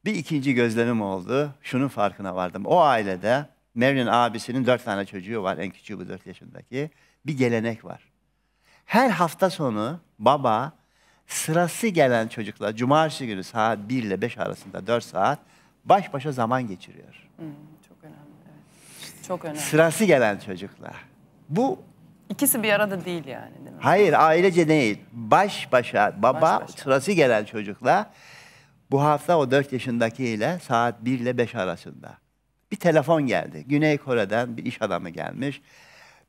Bir ikinci gözlemim oldu. Şunun farkına vardım. O ailede Mary'nin abisinin dört tane çocuğu var. En küçüğü bu dört yaşındaki. Bir gelenek var. Her hafta sonu baba sırası gelen çocukla cumartesi günü saat 1 ile 5 arasında 4 saat baş başa zaman geçiriyor. Çok önemli. Evet. Çok önemli. Sırası gelen çocukla. Bu İkisi bir arada değil yani değil mi? Hayır ailece değil. Baş başa baba Baş başa. sırası gelen çocukla bu hafta o 4 yaşındakiyle saat 1 ile 5 arasında. Bir telefon geldi. Güney Kore'den bir iş adamı gelmiş.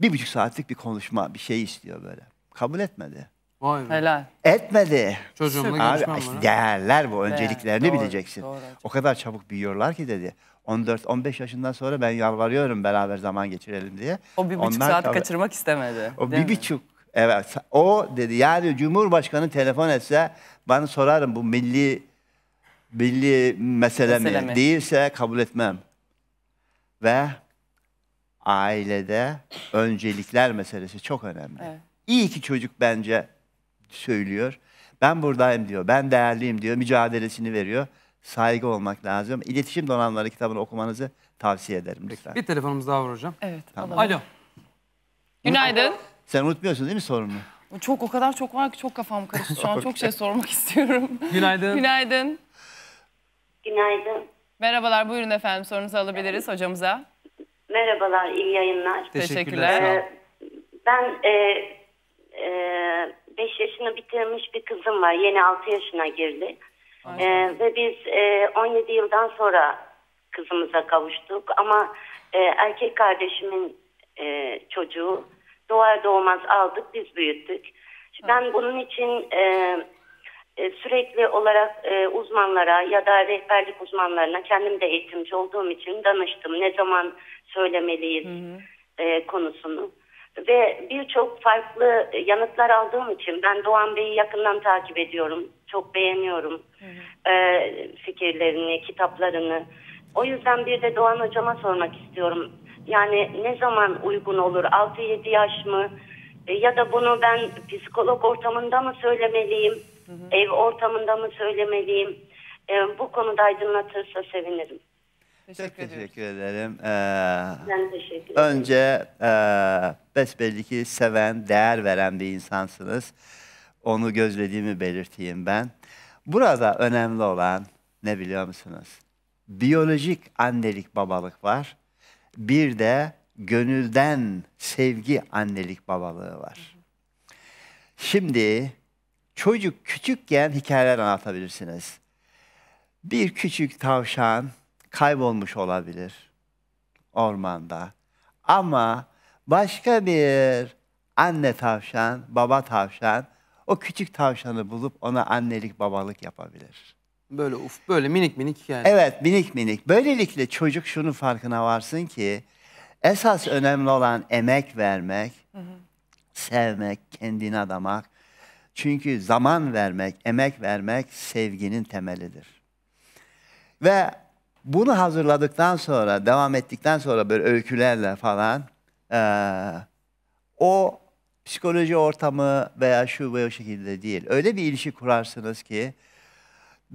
Bir buçuk saatlik bir konuşma, bir şey istiyor böyle. Kabul etmedi. Vay be. Helal. Etmedi. Çocuğumla Abi görüşmem var. ha. değerler bu. Önceliklerini doğru, bileceksin. doğru. O kadar çabuk büyüyorlar ki dedi. 14-15 yaşından sonra ben yalvarıyorum beraber zaman geçirelim diye. O bir buçuk Onlar saat kabul- kaçırmak istemedi. o değil bir mi? buçuk. Evet. O dedi yani Cumhurbaşkanı telefon etse bana sorarım bu milli milli mesele, Mesele mi? mi? Değilse kabul etmem. Ve ailede öncelikler meselesi çok önemli. Evet. İyi ki çocuk bence söylüyor. Ben buradayım diyor. Ben değerliyim diyor. Mücadelesini veriyor. Saygı olmak lazım. İletişim donanımları kitabını okumanızı tavsiye ederim lütfen. Bir telefonumuz daha var hocam. Evet. Tamam. Alo. Günaydın. Sen unutmuyorsun değil mi sorunu? Çok o kadar çok var ki çok kafam karıştı. Şu an çok şey sormak *laughs* istiyorum. Günaydın. Günaydın. Günaydın. Merhabalar buyurun efendim sorunuzu alabiliriz hocamıza. Merhabalar, iyi yayınlar. Teşekkürler. Ol. Ee, Ben 5 yaşını bitirmiş bir kızım var. Yeni 6 yaşına girdi. E, ve biz e, 17 yıldan sonra kızımıza kavuştuk. Ama e, erkek kardeşimin e, çocuğu doğar doğmaz aldık biz büyüttük. Ben bunun için e, e, sürekli olarak e, uzmanlara ya da rehberlik uzmanlarına kendim de eğitimci olduğum için danıştım. Ne zaman söylemeliyiz e, konusunu. Ve birçok farklı yanıtlar aldığım için ben Doğan Bey'i yakından takip ediyorum. Çok beğeniyorum e, fikirlerini, kitaplarını. O yüzden bir de Doğan Hocama sormak istiyorum. Yani ne zaman uygun olur? 6-7 yaş mı? E, ya da bunu ben psikolog ortamında mı söylemeliyim? Ev ortamında mı söylemeliyim? E, bu konuda aydınlatırsa sevinirim. Çok teşekkür ederim. Ee, Ben teşekkür ederim. önce e, besbelli ki seven, değer veren bir insansınız. Onu gözlediğimi belirteyim ben. Burada önemli olan ne biliyor musunuz? Biyolojik annelik babalık var. Bir de gönülden sevgi annelik babalığı var. Şimdi çocuk küçükken hikayeler anlatabilirsiniz. Bir küçük tavşan kaybolmuş olabilir ormanda. Ama başka bir anne tavşan, baba tavşan o küçük tavşanı bulup ona annelik babalık yapabilir. Böyle uf böyle minik minik hikaye. Evet minik minik. Böylelikle çocuk şunun farkına varsın ki esas önemli olan emek vermek, sevmek, kendini adamak. Çünkü zaman vermek, emek vermek sevginin temelidir. Ve bunu hazırladıktan sonra, devam ettikten sonra böyle öykülerle falan eee, o psikoloji ortamı veya şu ve o şekilde değil. Öyle bir ilişki kurarsınız ki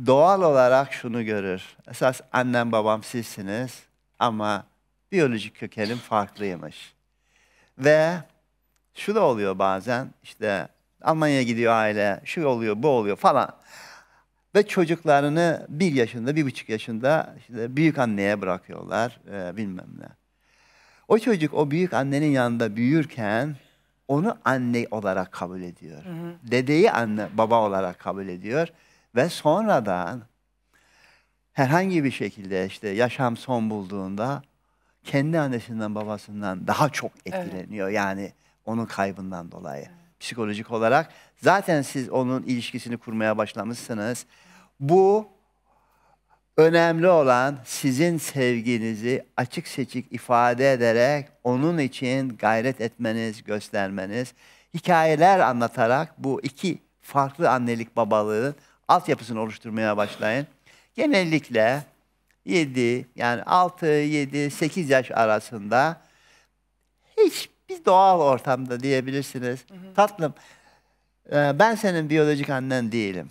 doğal olarak şunu görür. Esas annem babam sizsiniz ama biyolojik kökenim farklıymış. Ve şu da oluyor bazen işte Almanya'ya gidiyor aile, şu oluyor, bu oluyor falan. Ve çocuklarını bir yaşında, bir buçuk yaşında işte büyük anneye bırakıyorlar e, bilmem ne. O çocuk o büyük annenin yanında büyürken onu anne olarak kabul ediyor. Dedeyi anne, baba olarak kabul ediyor. Ve sonradan herhangi bir şekilde işte yaşam son bulduğunda kendi annesinden babasından daha çok etkileniyor. Yani onun kaybından dolayı. Psikolojik olarak zaten siz onun ilişkisini kurmaya başlamışsınız. Bu önemli olan sizin sevginizi açık seçik ifade ederek onun için gayret etmeniz, göstermeniz, hikayeler anlatarak bu iki farklı annelik babalığın altyapısını oluşturmaya başlayın. Genellikle 7 yani 6, 7, 8 yaş arasında hiç bir doğal ortamda diyebilirsiniz. Tatlım e, ben senin biyolojik annen değilim.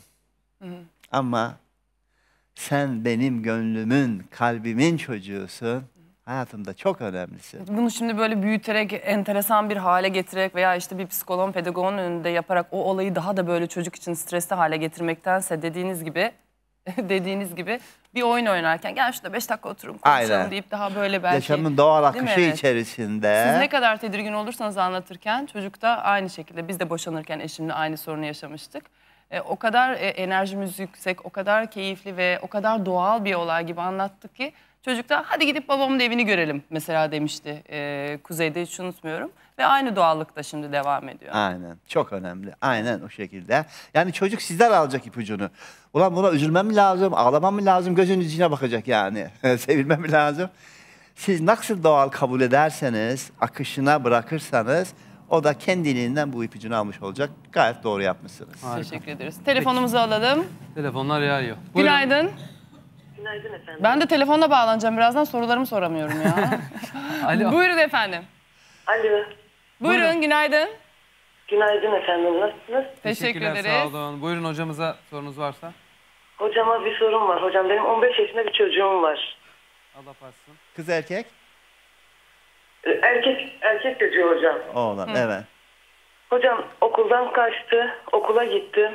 Ama sen benim gönlümün, kalbimin çocuğusun. Hayatımda çok önemlisin. Bunu şimdi böyle büyüterek, enteresan bir hale getirerek veya işte bir psikoloğun, pedagogun önünde yaparak o olayı daha da böyle çocuk için stresli hale getirmektense dediğiniz gibi *laughs* dediğiniz gibi bir oyun oynarken gel şurada 5 dakika oturun konuşalım Aynen. deyip daha böyle belki Yaşamın doğal akışı Evet. içerisinde. Siz ne kadar tedirgin olursanız anlatırken çocuk da aynı şekilde biz de boşanırken eşimle aynı sorunu yaşamıştık. E, o kadar e, enerjimiz yüksek, o kadar keyifli ve o kadar doğal bir olay gibi anlattık ki çocuk da hadi gidip babamın evini görelim mesela demişti. E, Kuzey'de hiç unutmuyorum ve aynı doğallıkta şimdi devam ediyor. Aynen. Çok önemli. Aynen o şekilde. Yani çocuk sizden alacak ipucunu. Ulan buna üzülmem mi lazım, ağlamam mı lazım, gözünün içine bakacak yani. *laughs* Sevilmem mi lazım? Siz nasıl doğal kabul ederseniz, akışına bırakırsanız o da kendiliğinden bu ipucunu almış olacak. Gayet doğru yapmışsınız. Teşekkür ederiz. Telefonumuzu alalım. Telefonlar yağıyor. Buyurun. Günaydın. Günaydın efendim. Ben de telefonla bağlanacağım. Birazdan sorularımı soramıyorum ya. *laughs* Alo. Buyurun efendim. Alo. Buyurun, günaydın. Günaydın efendim. Nasılsınız? Teşekkür ederiz. Sağ olun. Buyurun hocamıza sorunuz varsa. Hocama bir sorum var. Hocam benim 15 yaşında bir çocuğum var. Allah bassın. Kız erkek? Erkek erkek çocuğu hocam. Oğlan, evet. Hocam okuldan kaçtı. Okula gitti.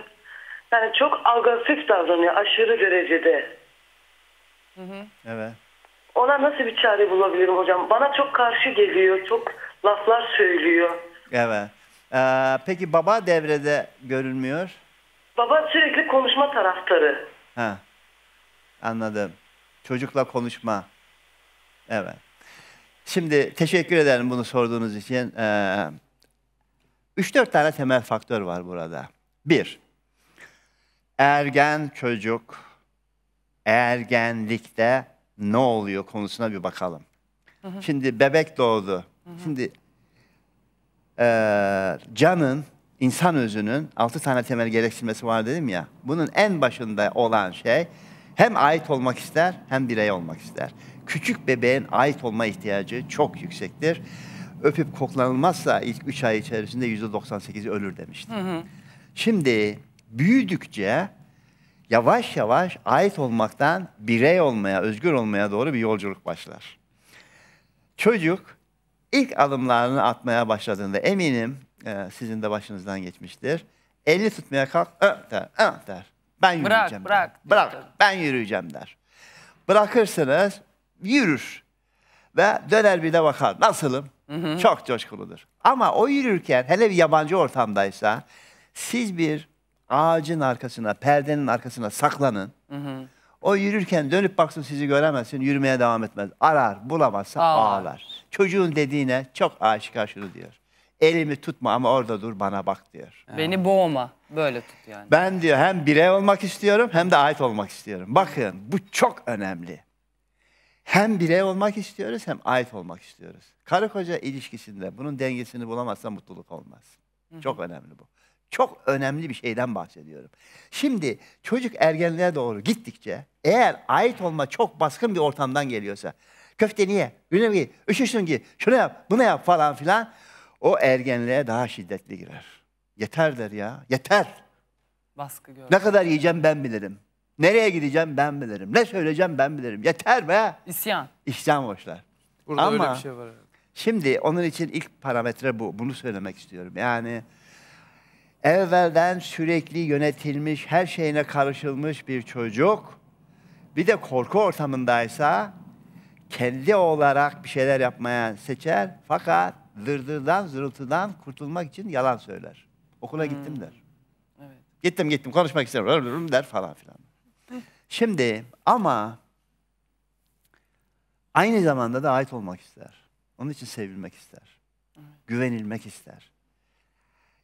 Yani çok agresif davranıyor. Aşırı derecede. Evet. Ona nasıl bir çare bulabilirim hocam? Bana çok karşı geliyor. Çok laflar söylüyor. Evet. Ee, peki baba devrede görülmüyor. Baba sürekli konuşma taraftarı. Ha. Anladım. Çocukla konuşma. Evet. Şimdi teşekkür ederim bunu sorduğunuz için. Ee, üç dört tane temel faktör var burada. Bir, ergen çocuk ergenlikte ne oluyor konusuna bir bakalım. Şimdi bebek doğdu. Şimdi eee, canın, insan özünün altı tane temel gereksinmesi var dedim ya. Bunun en başında olan şey hem ait olmak ister hem birey olmak ister. Küçük bebeğin ait olma ihtiyacı çok yüksektir. Öpüp koklanılmazsa ilk üç ay içerisinde yüzde 98'i ölür demiştim. Şimdi büyüdükçe yavaş yavaş ait olmaktan birey olmaya, özgür olmaya doğru bir yolculuk başlar. Çocuk ilk adımlarını atmaya başladığında eminim e, sizin de başınızdan geçmiştir. Elini tutmaya kalk, "Ö" der, "Ö" der. Ben Bırak, yürüyeceğim. der. bırak. Bırak, ben yürüyeceğim der. Bırakırsınız, yürür. Ve döner bir de bakar, nasılım? Çok coşkuludur. Ama o yürürken, hele bir yabancı ortamdaysa, siz bir ağacın arkasına, perdenin arkasına saklanın. O yürürken dönüp baksın sizi göremezsin, yürümeye devam etmez. Arar, bulamazsa Ağlar. ağlar. Çocuğun dediğine çok aşikar şunu diyor. Elimi tutma ama orada dur bana bak diyor. Beni boğma. Böyle tut yani. Ben diyor hem birey olmak istiyorum hem de ait olmak istiyorum. Bakın bu çok önemli. Hem birey olmak istiyoruz hem ait olmak istiyoruz. Karı koca ilişkisinde bunun dengesini bulamazsa mutluluk olmaz. Çok önemli bu. Çok önemli bir şeyden bahsediyorum. Şimdi çocuk ergenliğe doğru gittikçe eğer ait olma çok baskın bir ortamdan geliyorsa köfteni ye, güne giy, üşüşsün giy, şunu yap, bunu yap falan filan o ergenliğe daha şiddetli girer. Yeter der ya, yeter. Baskı gör. Ne kadar yiyeceğim ben bilirim. Nereye gideceğim ben bilirim. Ne söyleyeceğim ben bilirim. Yeter be. İsyan. İşten boşlar. Burada öyle Ama- bir şey var. Şimdi onun için ilk parametre bu. Bunu söylemek istiyorum. Yani evvelden sürekli yönetilmiş, her şeyine karışılmış bir çocuk bir de korku ortamındaysa kendi olarak bir şeyler yapmaya seçer fakat dırdırdan, zırıltıdan kurtulmak için yalan söyler. Okula gittim der. Evet. Gittim gittim konuşmak istemiyorum der falan filan. Şimdi ama aynı zamanda da ait olmak ister. Onun için sevilmek ister. Güvenilmek ister.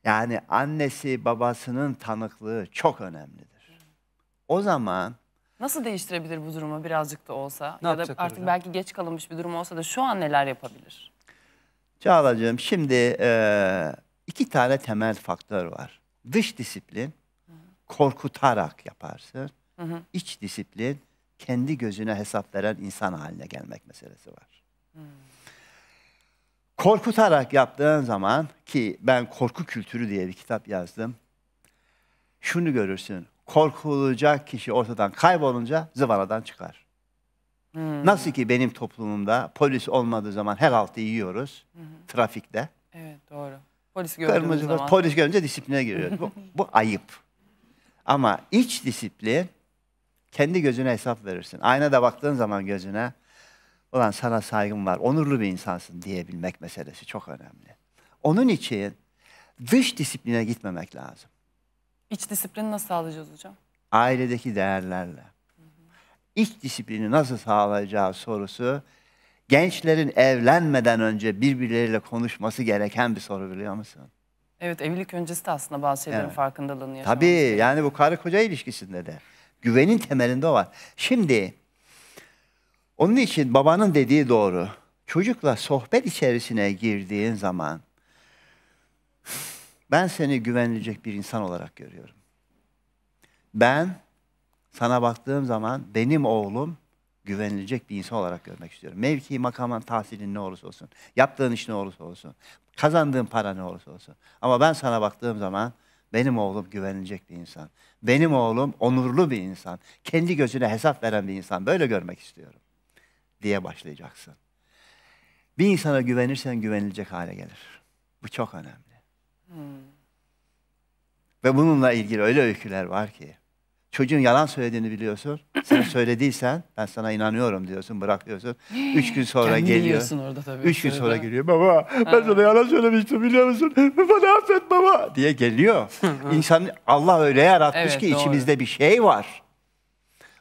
Yani annesi babasının tanıklığı çok önemlidir. O zaman Nasıl değiştirebilir bu durumu birazcık da olsa? Ne ya da artık hocam? belki geç kalınmış bir durum olsa da şu an neler yapabilir? Çağla'cığım şimdi eee, iki tane temel faktör var. Dış disiplin korkutarak yaparsın. İç disiplin kendi gözüne hesap veren insan haline gelmek meselesi var. Korkutarak yaptığın zaman ki ben korku kültürü diye bir kitap yazdım. Şunu görürsün. Korkulacak kişi ortadan kaybolunca zıvanadan çıkar. Nasıl ki benim toplumumda polis olmadığı zaman her altı yiyoruz trafikte. Evet doğru. Polis gördüğümüz zaman. polis görünce disipline giriyor. bu, bu ayıp. Ama iç disiplin kendi gözüne hesap verirsin. Aynada baktığın zaman gözüne ulan sana saygım var, onurlu bir insansın diyebilmek meselesi çok önemli. Onun için dış disipline gitmemek lazım. İç disiplini nasıl sağlayacağız hocam? Ailedeki değerlerle. İç disiplini nasıl sağlayacağı sorusu gençlerin evlenmeden önce birbirleriyle konuşması gereken bir soru biliyor musun? Evet evlilik öncesi de aslında bazı şeylerin Evet. farkındalığını yaşamak. Tabii yani bu karı koca ilişkisinde de. Güvenin temelinde var. Şimdi onun için babanın dediği doğru. Çocukla sohbet içerisine girdiğin zaman ben seni güvenilecek bir insan olarak görüyorum. Ben sana baktığım zaman benim oğlum güvenilecek bir insan olarak görmek istiyorum. Mevki, makamın, tahsilin ne olursa olsun, yaptığın iş ne olursa olsun, kazandığın para ne olursa olsun. Ama ben sana baktığım zaman benim oğlum güvenilecek bir insan. Benim oğlum onurlu bir insan. Kendi gözüne hesap veren bir insan. Böyle görmek istiyorum diye başlayacaksın. Bir insana güvenirsen güvenilecek hale gelir. Bu çok önemli. Ve bununla ilgili öyle öyküler var ki Çocuğun yalan söylediğini biliyorsun. Sen *clears throat* söylediysen ben sana inanıyorum diyorsun, bırakıyorsun. *gasps* Üç gün sonra Kendini geliyor. yiyorsun orada tabii. Üç gün Sırada. sonra geliyor. Baba ben sana yalan söylemiştim biliyor musun? Bana affet baba diye geliyor. *laughs* İnsan Allah öyle yaratmış Evet, ki doğru. içimizde bir şey var.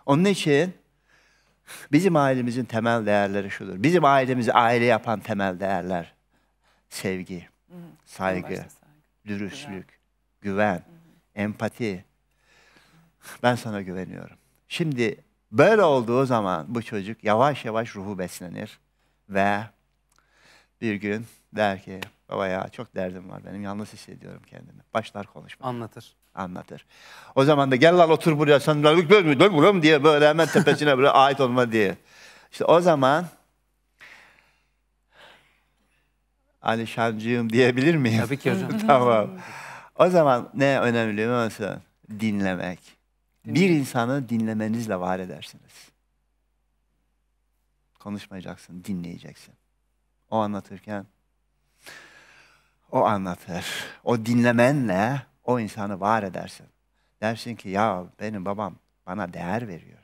Onun için bizim ailemizin temel değerleri şudur. Bizim ailemizi aile yapan temel değerler. Sevgi, saygı. dürüstlük, güven, empati. Ben sana güveniyorum. Şimdi böyle olduğu zaman bu çocuk yavaş yavaş ruhu beslenir ve bir gün der ki baba ya çok derdim var benim yalnız hissediyorum kendimi. Başlar konuşmaya Anlatır. anlatır. O zaman da gel lan otur buraya sen böyle diye böyle hemen *laughs* tepesine böyle ait olma diye. İşte o zaman Alişancığım diyebilir miyim? Tabii ki hocam. *laughs* tamam. O zaman ne önemli musun? Dinlemek. Bir insanı dinlemenizle var edersiniz. Konuşmayacaksın, dinleyeceksin. O anlatırken o anlatır. O dinlemenle o insanı var edersin. Dersin ki ya benim babam bana değer veriyor.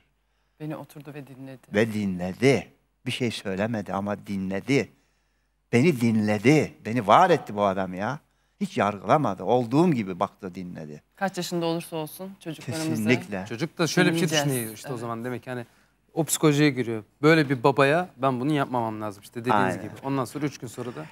Beni oturdu ve dinledi. Ve dinledi. Bir şey söylemedi ama dinledi. Beni dinledi. Beni var etti bu adam ya. Hiç yargılamadı. Olduğum gibi baktı, dinledi. Kaç yaşında olursa olsun çocuklarımızı. Kesinlikle. Çocuk da şöyle bir şey düşünüyor işte o Evet. zaman demek ki hani o psikolojiye giriyor. Böyle bir babaya ben bunu yapmamam lazım işte dediğiniz Aynen. gibi. Ondan sonra üç gün sonra da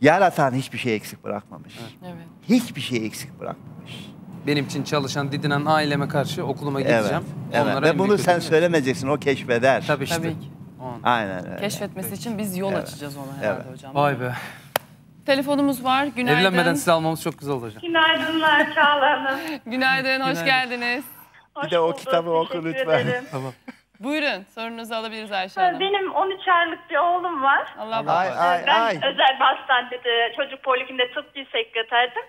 Yaratan hiçbir şey eksik bırakmamış. Evet. Hiçbir şey eksik bırakmamış. benim için çalışan, didinen aileme karşı okuluma Evet. gideceğim. evet. Onlara Ve bunu sen söylemeyeceksin. O keşfeder. Tabii işte. Tabii ki. O. Aynen öyle. Keşfetmesi için biz yol Evet. açacağız ona herhalde Evet. hocam. Vay be. Telefonumuz var. Günaydın. Evlenmeden sizi almamız çok güzel hocam. Günaydınlar Çağla Hanım. *laughs* Günaydın, hoş Günaydın. geldiniz. Bir de o kitabı oku lütfen. *laughs* Tamam. Buyurun, sorunuzu alabiliriz Ayşe Hanım. Benim 13 aylık bir oğlum var. Allah Ay bağışlasın. ay Ben ay. özel bir hastanede çocuk polikinde tıbbi sekreterdim.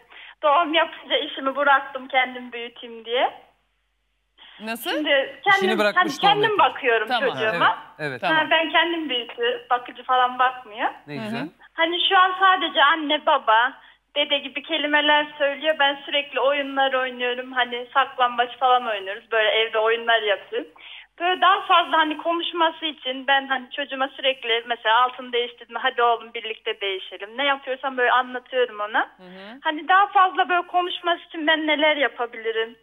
Doğum yapınca işimi bıraktım kendim büyüteyim diye. Nasıl? Şimdi kendim, bırakmış hani doğum kendim bakıyorum Tamam, Evet. çocuğuma. Evet. Tamam. Ha, ben kendim büyütüyorum. Bakıcı falan bakmıyor. Ne güzel. Hani şu an sadece anne baba dede gibi kelimeler söylüyor. Ben sürekli oyunlar oynuyorum. Hani saklambaç falan oynuyoruz. Böyle evde oyunlar yapıyoruz. Böyle daha fazla hani konuşması için ben hani çocuğuma sürekli mesela altını değiştirme hadi oğlum birlikte değişelim. Ne yapıyorsam böyle anlatıyorum ona. Hani daha fazla böyle konuşması için ben neler yapabilirim?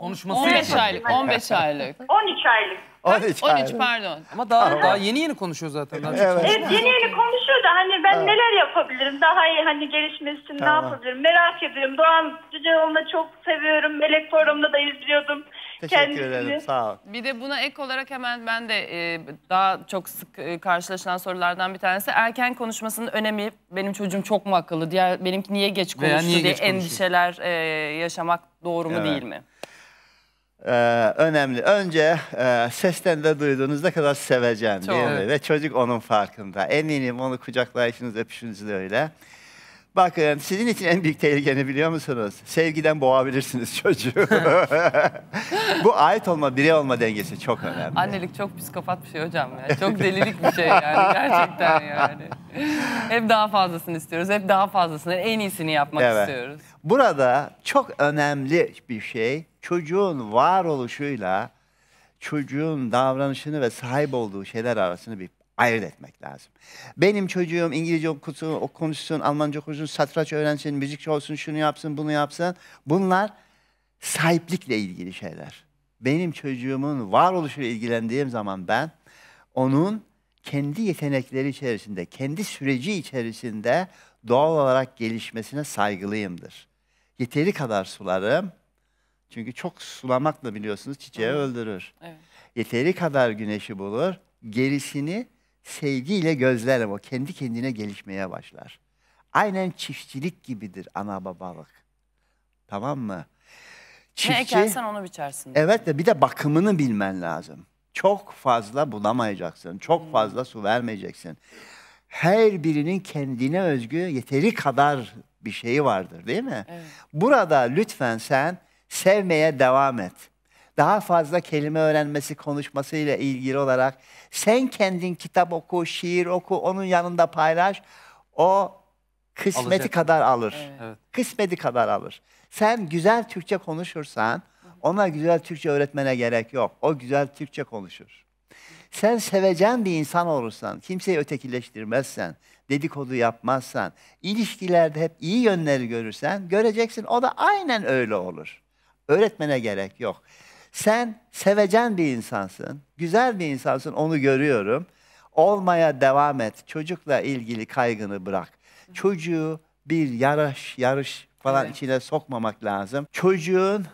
Konuşması 15 için. aylık, 15 aylık. *laughs* 13 aylık. 13 13 pardon. Ama daha daha yeni yeni konuşuyor zaten. Daha çok Evet. Evet yeni yeni konuşuyor da hani ben neler yapabilirim? Daha iyi hani gelişmesi için ne Tamam. yapabilirim? Merak ediyorum. Doğan Cüceoğlu'nu çok seviyorum. Melek programında da izliyordum. Teşekkür kendisini. ederim. Sağ ol. Bir de buna ek olarak hemen ben de e, daha çok sık e, karşılaşılan sorulardan bir tanesi erken konuşmasının önemi. Benim çocuğum çok mu akıllı? Diğer benimki niye geç konuştu niye diye geç konuşuyor? endişeler e, yaşamak doğru mu Evet. değil mi? Ee, önemli. Önce e, sesten de duyduğunuz ne kadar sevecen Çok. değil mi? Evet. Ve çocuk onun farkında. Eminim onu kucaklayışınız, öpüşünüz de öyle. Bakın sizin için en büyük tehlikeni biliyor musunuz? Sevgiden boğabilirsiniz *laughs* çocuğu. *laughs* Bu ait olma, birey olma dengesi çok önemli. Annelik çok psikopat bir şey hocam ya. Çok delilik bir şey yani *laughs* gerçekten yani. Hep daha fazlasını istiyoruz. Hep daha fazlasını, en iyisini yapmak Evet. istiyoruz. Burada çok önemli bir şey çocuğun varoluşuyla çocuğun davranışını ve sahip olduğu şeyler arasını bir ayırt etmek lazım. Benim çocuğum İngilizce okusun, konuşsun, Almanca konuşsun, satranç öğrensin, müzik olsun, şunu yapsın, bunu yapsın. Bunlar sahiplikle ilgili şeyler. Benim çocuğumun varoluşuyla ilgilendiğim zaman ben onun kendi yetenekleri içerisinde, kendi süreci içerisinde doğal olarak gelişmesine saygılıyımdır. Yeteri kadar sularım. Çünkü çok sulamakla biliyorsunuz çiçeği öldürür. Evet. Yeteri kadar güneşi bulur. Gerisini sevgiyle gözlerim. O kendi kendine gelişmeye başlar. Aynen çiftçilik gibidir ana babalık. Tamam mı? Ne ekersen onu biçersin. Evet de bir de bakımını bilmen lazım. Çok fazla bulamayacaksın. Çok fazla su vermeyeceksin. Her birinin kendine özgü yeteri kadar bir şeyi vardır değil mi? Burada lütfen sen sevmeye devam et. Daha fazla kelime öğrenmesi, konuşmasıyla ilgili olarak sen kendin kitap oku, şiir oku, onun yanında paylaş. O kısmeti Alacak. kadar alır. Evet. Kısmeti kadar alır. Sen güzel Türkçe konuşursan Ona güzel Türkçe öğretmene gerek yok. O güzel Türkçe konuşur. Sen sevecen bir insan olursan, kimseyi ötekileştirmezsen, dedikodu yapmazsan, ilişkilerde hep iyi yönleri görürsen, göreceksin o da aynen öyle olur. Öğretmene gerek yok. Sen sevecen bir insansın, güzel bir insansın, onu görüyorum. Olmaya devam et. Çocukla ilgili kaygını bırak. Çocuğu bir yarış, yarış falan Evet. içine sokmamak lazım. Çocuğun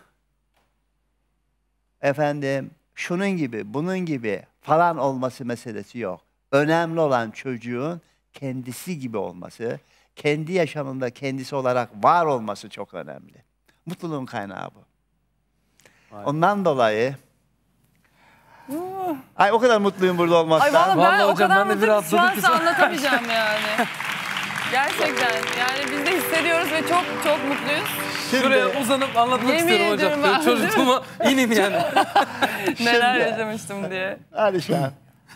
efendim şunun gibi, bunun gibi falan olması meselesi yok. Önemli olan çocuğun kendisi gibi olması, kendi yaşamında kendisi olarak var olması çok önemli. Mutluluğun kaynağı bu. Ondan dolayı Ay o kadar mutluyum burada olmaktan. Ay vallahi ben Vallahi o hocam, kadar ben de bir mutluyum ki şu an anlatamayacağım yani. Gerçekten yani biz de hissediyoruz ve çok çok mutluyuz. Şuraya uzanıp anlatmak Yemin istiyorum hocam. ben. Çocukluğuma inin yani. *laughs* Neler yaşamıştım diye. Alişan.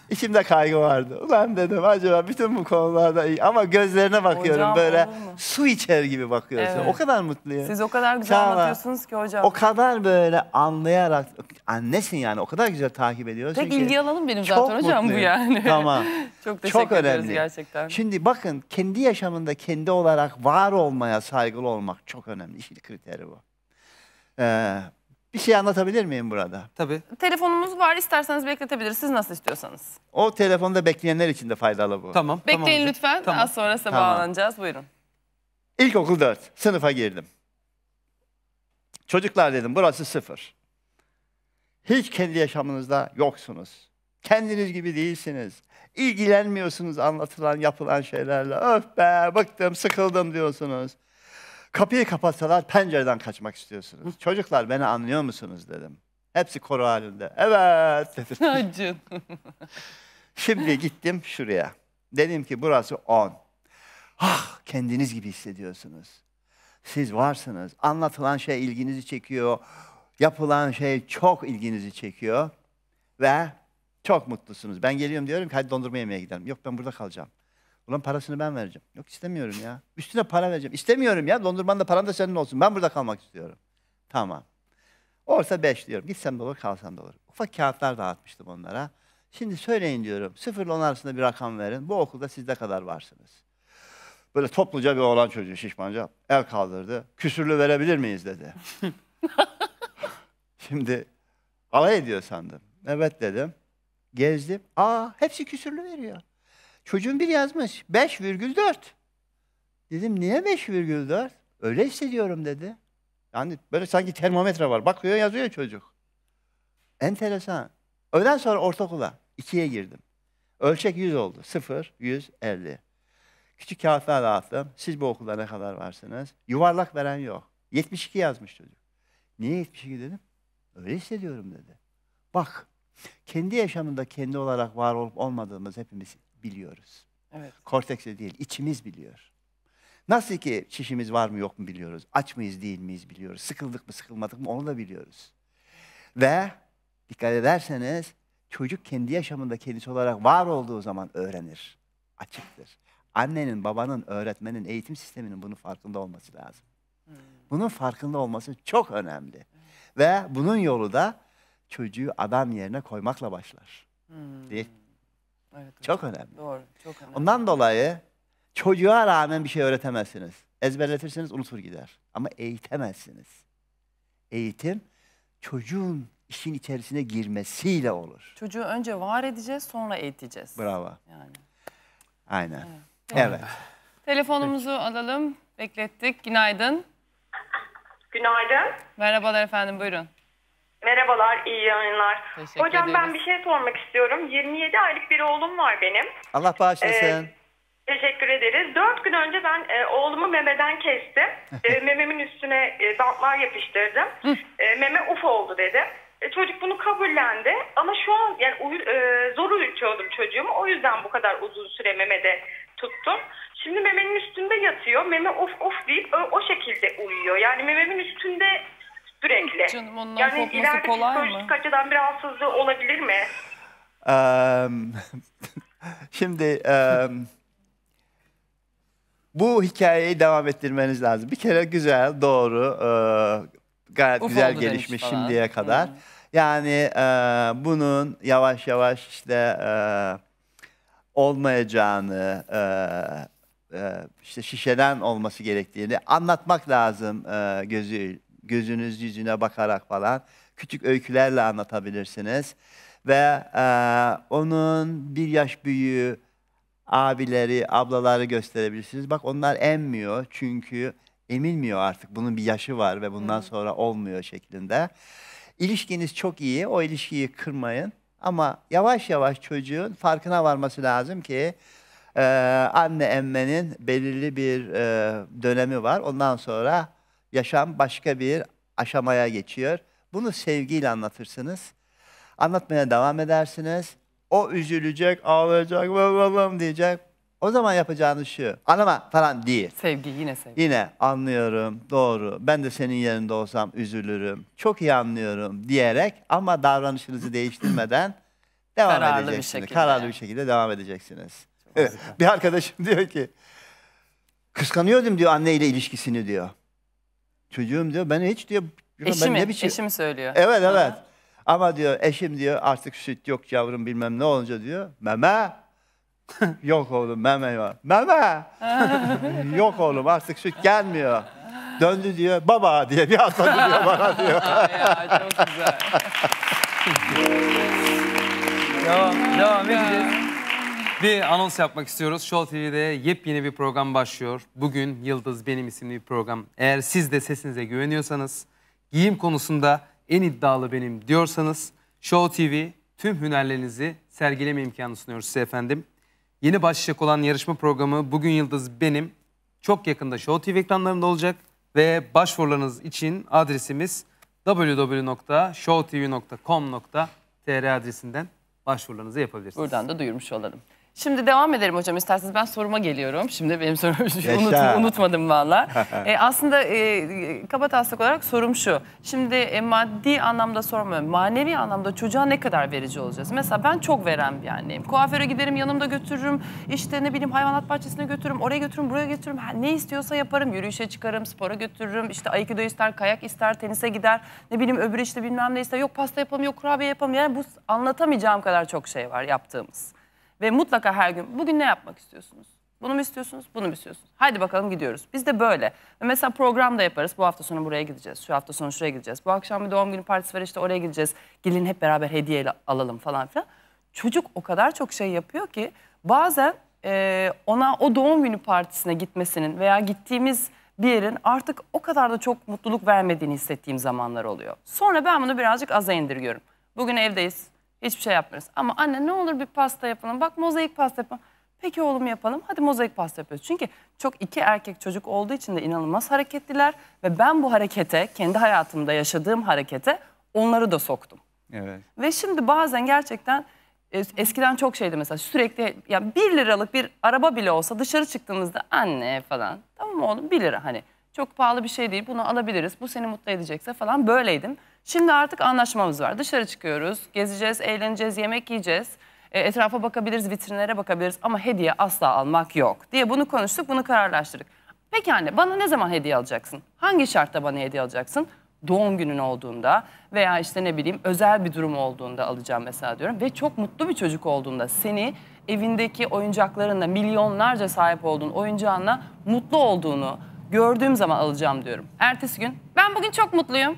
İçimde kaygı vardı. Ulan dedim acaba bütün bu konularda iyi. Ama gözlerine bakıyorum Hocam, böyle su içer gibi bakıyorsun. Evet. O kadar mutluyum. Siz o kadar güzel ol. anlatıyorsunuz ki hocam. O kadar böyle anlayarak, annesin yani o kadar güzel takip ediyorsun Tek ki. ilgi alanım benim zaten hocam bu mutluyum. yani. Tamam. *laughs* çok teşekkür Çok ederiz önemli. gerçekten. Şimdi bakın kendi yaşamında kendi olarak var olmaya saygılı olmak çok önemli. İşin kriteri bu. Ee, bir şey anlatabilir miyim burada? Tabii. Telefonumuz var isterseniz bekletebiliriz. Siz nasıl istiyorsanız. O telefonda bekleyenler için de faydalı bu. Tamam. Bekleyin tamam hocam. lütfen. Tamam. Az sonra size Tamam. bağlanacağız. Buyurun. İlkokul 4. Sınıfa girdim. Çocuklar dedim burası sıfır. Hiç kendi yaşamınızda yoksunuz. Kendiniz gibi değilsiniz. İlgilenmiyorsunuz anlatılan, yapılan şeylerle. Öf be, bıktım, sıkıldım diyorsunuz. Kapıyı kapatsalar pencereden kaçmak istiyorsunuz. Çocuklar beni anlıyor musunuz dedim. Hepsi koro halinde. Evet. Acın. Şimdi gittim şuraya. Dedim ki burası 10. Ah kendiniz gibi hissediyorsunuz. Siz varsınız. Anlatılan şey ilginizi çekiyor. Yapılan şey çok ilginizi çekiyor. Ve çok mutlusunuz. Ben geliyorum diyorum ki hadi dondurma yemeye gidelim. Yok ben burada kalacağım. Ulan parasını ben vereceğim. Yok istemiyorum ya. Üstüne para vereceğim. İstemiyorum ya. Dondurmanın da paran da senin olsun. Ben burada kalmak istiyorum. Tamam. Orta 5 diyorum. Gitsem de olur, kalsam da olur. Ufak kağıtlar dağıtmıştım onlara. Şimdi söyleyin diyorum. Sıfırla on arasında bir rakam verin. Bu okulda siz ne kadar varsınız? Böyle topluca bir oğlan çocuğu şişmanca el kaldırdı. Küsürlü verebilir miyiz dedi. *laughs* Şimdi alay ediyor sandım. Evet dedim. Gezdim. Aa hepsi küsürlü veriyor. Çocuğun bir yazmış. 5,4. Dedim niye 5,4? Öyle hissediyorum dedi. Yani böyle sanki termometre var. Bakıyor yazıyor çocuk. Enteresan. Öğleden sonra ortaokula ikiye girdim. Ölçek 100 oldu. 0, 100, 50. Küçük kağıtlar dağıttım. Siz bu okulda ne kadar varsınız? Yuvarlak veren yok. 72 yazmış çocuk. Niye 72 dedim? Öyle hissediyorum dedi. Bak, kendi yaşamında kendi olarak var olup olmadığımız hepimiz biliyoruz. Evet. Kortekste değil, içimiz biliyor. Nasıl ki çişimiz var mı yok mu biliyoruz. Aç mıyız değil miyiz biliyoruz. Sıkıldık mı sıkılmadık mı onu da biliyoruz. Ve dikkat ederseniz çocuk kendi yaşamında kendisi olarak var olduğu zaman öğrenir. Açıktır. Annenin, babanın, öğretmenin, eğitim sisteminin bunun farkında olması lazım. Bunun farkında olması çok önemli. Ve bunun yolu da çocuğu adam yerine koymakla başlar. Değil. Evet. Çok önemli. Doğru. Çok önemli. Ondan dolayı çocuğa rağmen bir şey öğretemezsiniz. Ezberletirseniz unutur gider. Ama eğitemezsiniz. Eğitim çocuğun işin içerisine girmesiyle olur. Çocuğu önce var edeceğiz sonra eğiteceğiz. Bravo. Yani. Aynen. Evet. Telefonumuzu alalım. Beklettik. Günaydın. Günaydın. Merhabalar efendim buyurun. Merhabalar, iyi yayınlar. Teşekkür Hocam ederiz. ben bir şey sormak istiyorum. 27 aylık bir oğlum var benim. Allah bağışlasın. Ee, Teşekkür ederiz. Dört gün önce ben e, oğlumu memeden kestim. E, mememin üstüne e, bantlar yapıştırdım. E, meme uf oldu dedi. E, çocuk bunu kabullendi. Ama şu an yani uyu, e, zor uyutuyordum çocuğumu. O yüzden bu kadar uzun süre memede tuttum. Şimdi memenin üstünde yatıyor. Meme uf uf deyip o, o şekilde uyuyor. Yani mememin üstünde sürekli. Canım ondan yani ileride kolay mı? psikolojik açıdan bir rahatsızlığı olabilir mi? Eee, *laughs* şimdi eee, bu hikayeyi devam ettirmeniz lazım. Bir kere güzel, doğru, eee, gayet Uf güzel gelişmiş şimdiye kadar. Yani e, bunun yavaş yavaş işte e, olmayacağını, e, e, işte şişeden olması gerektiğini anlatmak lazım e, gözü gözünüz yüzüne bakarak falan. Küçük öykülerle anlatabilirsiniz ve e, onun bir yaş büyüğü abileri, ablaları gösterebilirsiniz. Bak onlar emmiyor çünkü emilmiyor artık. Bunun bir yaşı var ve bundan sonra olmuyor şeklinde. İlişkiniz çok iyi. O ilişkiyi kırmayın. Ama yavaş yavaş çocuğun farkına varması lazım ki e, anne emmenin belirli bir e, dönemi var. Ondan sonra yaşam başka bir aşamaya geçiyor. Bunu sevgiyle anlatırsınız. Anlatmaya devam edersiniz. O üzülecek, ağlayacak, babam diyecek. O zaman yapacağınız şu. Anlama falan değil. Sevgi yine sevgi. Yine anlıyorum, doğru. Ben de senin yerinde olsam üzülürüm. Çok iyi anlıyorum diyerek ama davranışınızı değiştirmeden *clears throat* devam Kararlı bir edeceksiniz. şekilde. Kararlı bir şekilde devam edeceksiniz. Evet, bir arkadaşım *laughs* diyor ki kıskanıyordum diyor anneyle ilişkisini diyor. Çocuğum diyor ben hiç diyor ben Eşi mi? ne biçim- Eşi mi söylüyor? Evet evet. Ama diyor eşim diyor artık süt yok yavrum bilmem ne olunca diyor. Meme. *laughs* yok oğlum meme yok. Meme. *laughs* yok oğlum artık süt gelmiyor. Döndü diyor baba diye bir atladı bana *laughs* diyor. ya çok güzel. Devam, devam edeceğiz. Bir anons yapmak istiyoruz. Show TV'de yepyeni bir program başlıyor. Bugün Yıldız Benim isimli bir program. Eğer siz de sesinize güveniyorsanız, giyim konusunda en iddialı benim diyorsanız, Show TV tüm hünerlerinizi sergileme imkanı sunuyor size efendim. Yeni başlayacak olan yarışma programı Bugün Yıldız Benim çok yakında Show TV ekranlarında olacak ve başvurularınız için adresimiz www.showtv.com.tr adresinden başvurularınızı yapabilirsiniz. Buradan da duyurmuş olalım. Şimdi devam edelim hocam isterseniz ben soruma geliyorum. Şimdi benim sorum unut, unutmadım valla. *laughs* e, aslında e, kaba taslak olarak sorum şu. Şimdi e, maddi anlamda sormuyorum. Manevi anlamda çocuğa ne kadar verici olacağız? Mesela ben çok veren bir anneyim. Kuaföre giderim yanımda götürürüm. İşte ne bileyim hayvanat bahçesine götürürüm. Oraya götürürüm buraya götürürüm. Ha, ne istiyorsa yaparım. Yürüyüşe çıkarım, spora götürürüm. İşte aikido ister, kayak ister, tenise gider. Ne bileyim öbürü işte bilmem ne ister. Yok pasta yapalım, yok kurabiye yapalım. Yani bu anlatamayacağım kadar çok şey var yaptığımız. Ve mutlaka her gün bugün ne yapmak istiyorsunuz? Bunu mu istiyorsunuz? Bunu mu istiyorsunuz? Haydi bakalım gidiyoruz. Biz de böyle. Mesela program da yaparız. Bu hafta sonu buraya gideceğiz. Şu hafta sonu şuraya gideceğiz. Bu akşam bir doğum günü partisi var işte oraya gideceğiz. Gelin hep beraber hediye alalım falan filan. Çocuk o kadar çok şey yapıyor ki bazen e, ona o doğum günü partisine gitmesinin veya gittiğimiz bir yerin artık o kadar da çok mutluluk vermediğini hissettiğim zamanlar oluyor. Sonra ben bunu birazcık aza indirgiyorum. Bugün evdeyiz. Hiçbir şey yapmıyoruz. Ama anne ne olur bir pasta yapalım. Bak mozaik pasta yapalım. Peki oğlum yapalım. Hadi mozaik pasta yapıyoruz. Çünkü çok iki erkek çocuk olduğu için de inanılmaz hareketliler. Ve ben bu harekete, kendi hayatımda yaşadığım harekete onları da soktum. Evet. Ve şimdi bazen gerçekten e, eskiden çok şeydi mesela sürekli ya bir liralık bir araba bile olsa dışarı çıktığımızda anne falan tamam oğlum bir lira hani çok pahalı bir şey değil bunu alabiliriz bu seni mutlu edecekse falan böyleydim. Şimdi artık anlaşmamız var dışarı çıkıyoruz gezeceğiz eğleneceğiz yemek yiyeceğiz e, etrafa bakabiliriz vitrinlere bakabiliriz ama hediye asla almak yok diye bunu konuştuk bunu kararlaştırdık. Peki anne bana ne zaman hediye alacaksın? Hangi şartta bana hediye alacaksın? Doğum günün olduğunda veya işte ne bileyim özel bir durum olduğunda alacağım mesela diyorum. Ve çok mutlu bir çocuk olduğunda seni evindeki oyuncaklarınla milyonlarca sahip olduğun oyuncağınla mutlu olduğunu gördüğüm zaman alacağım diyorum. Ertesi gün ben bugün çok mutluyum.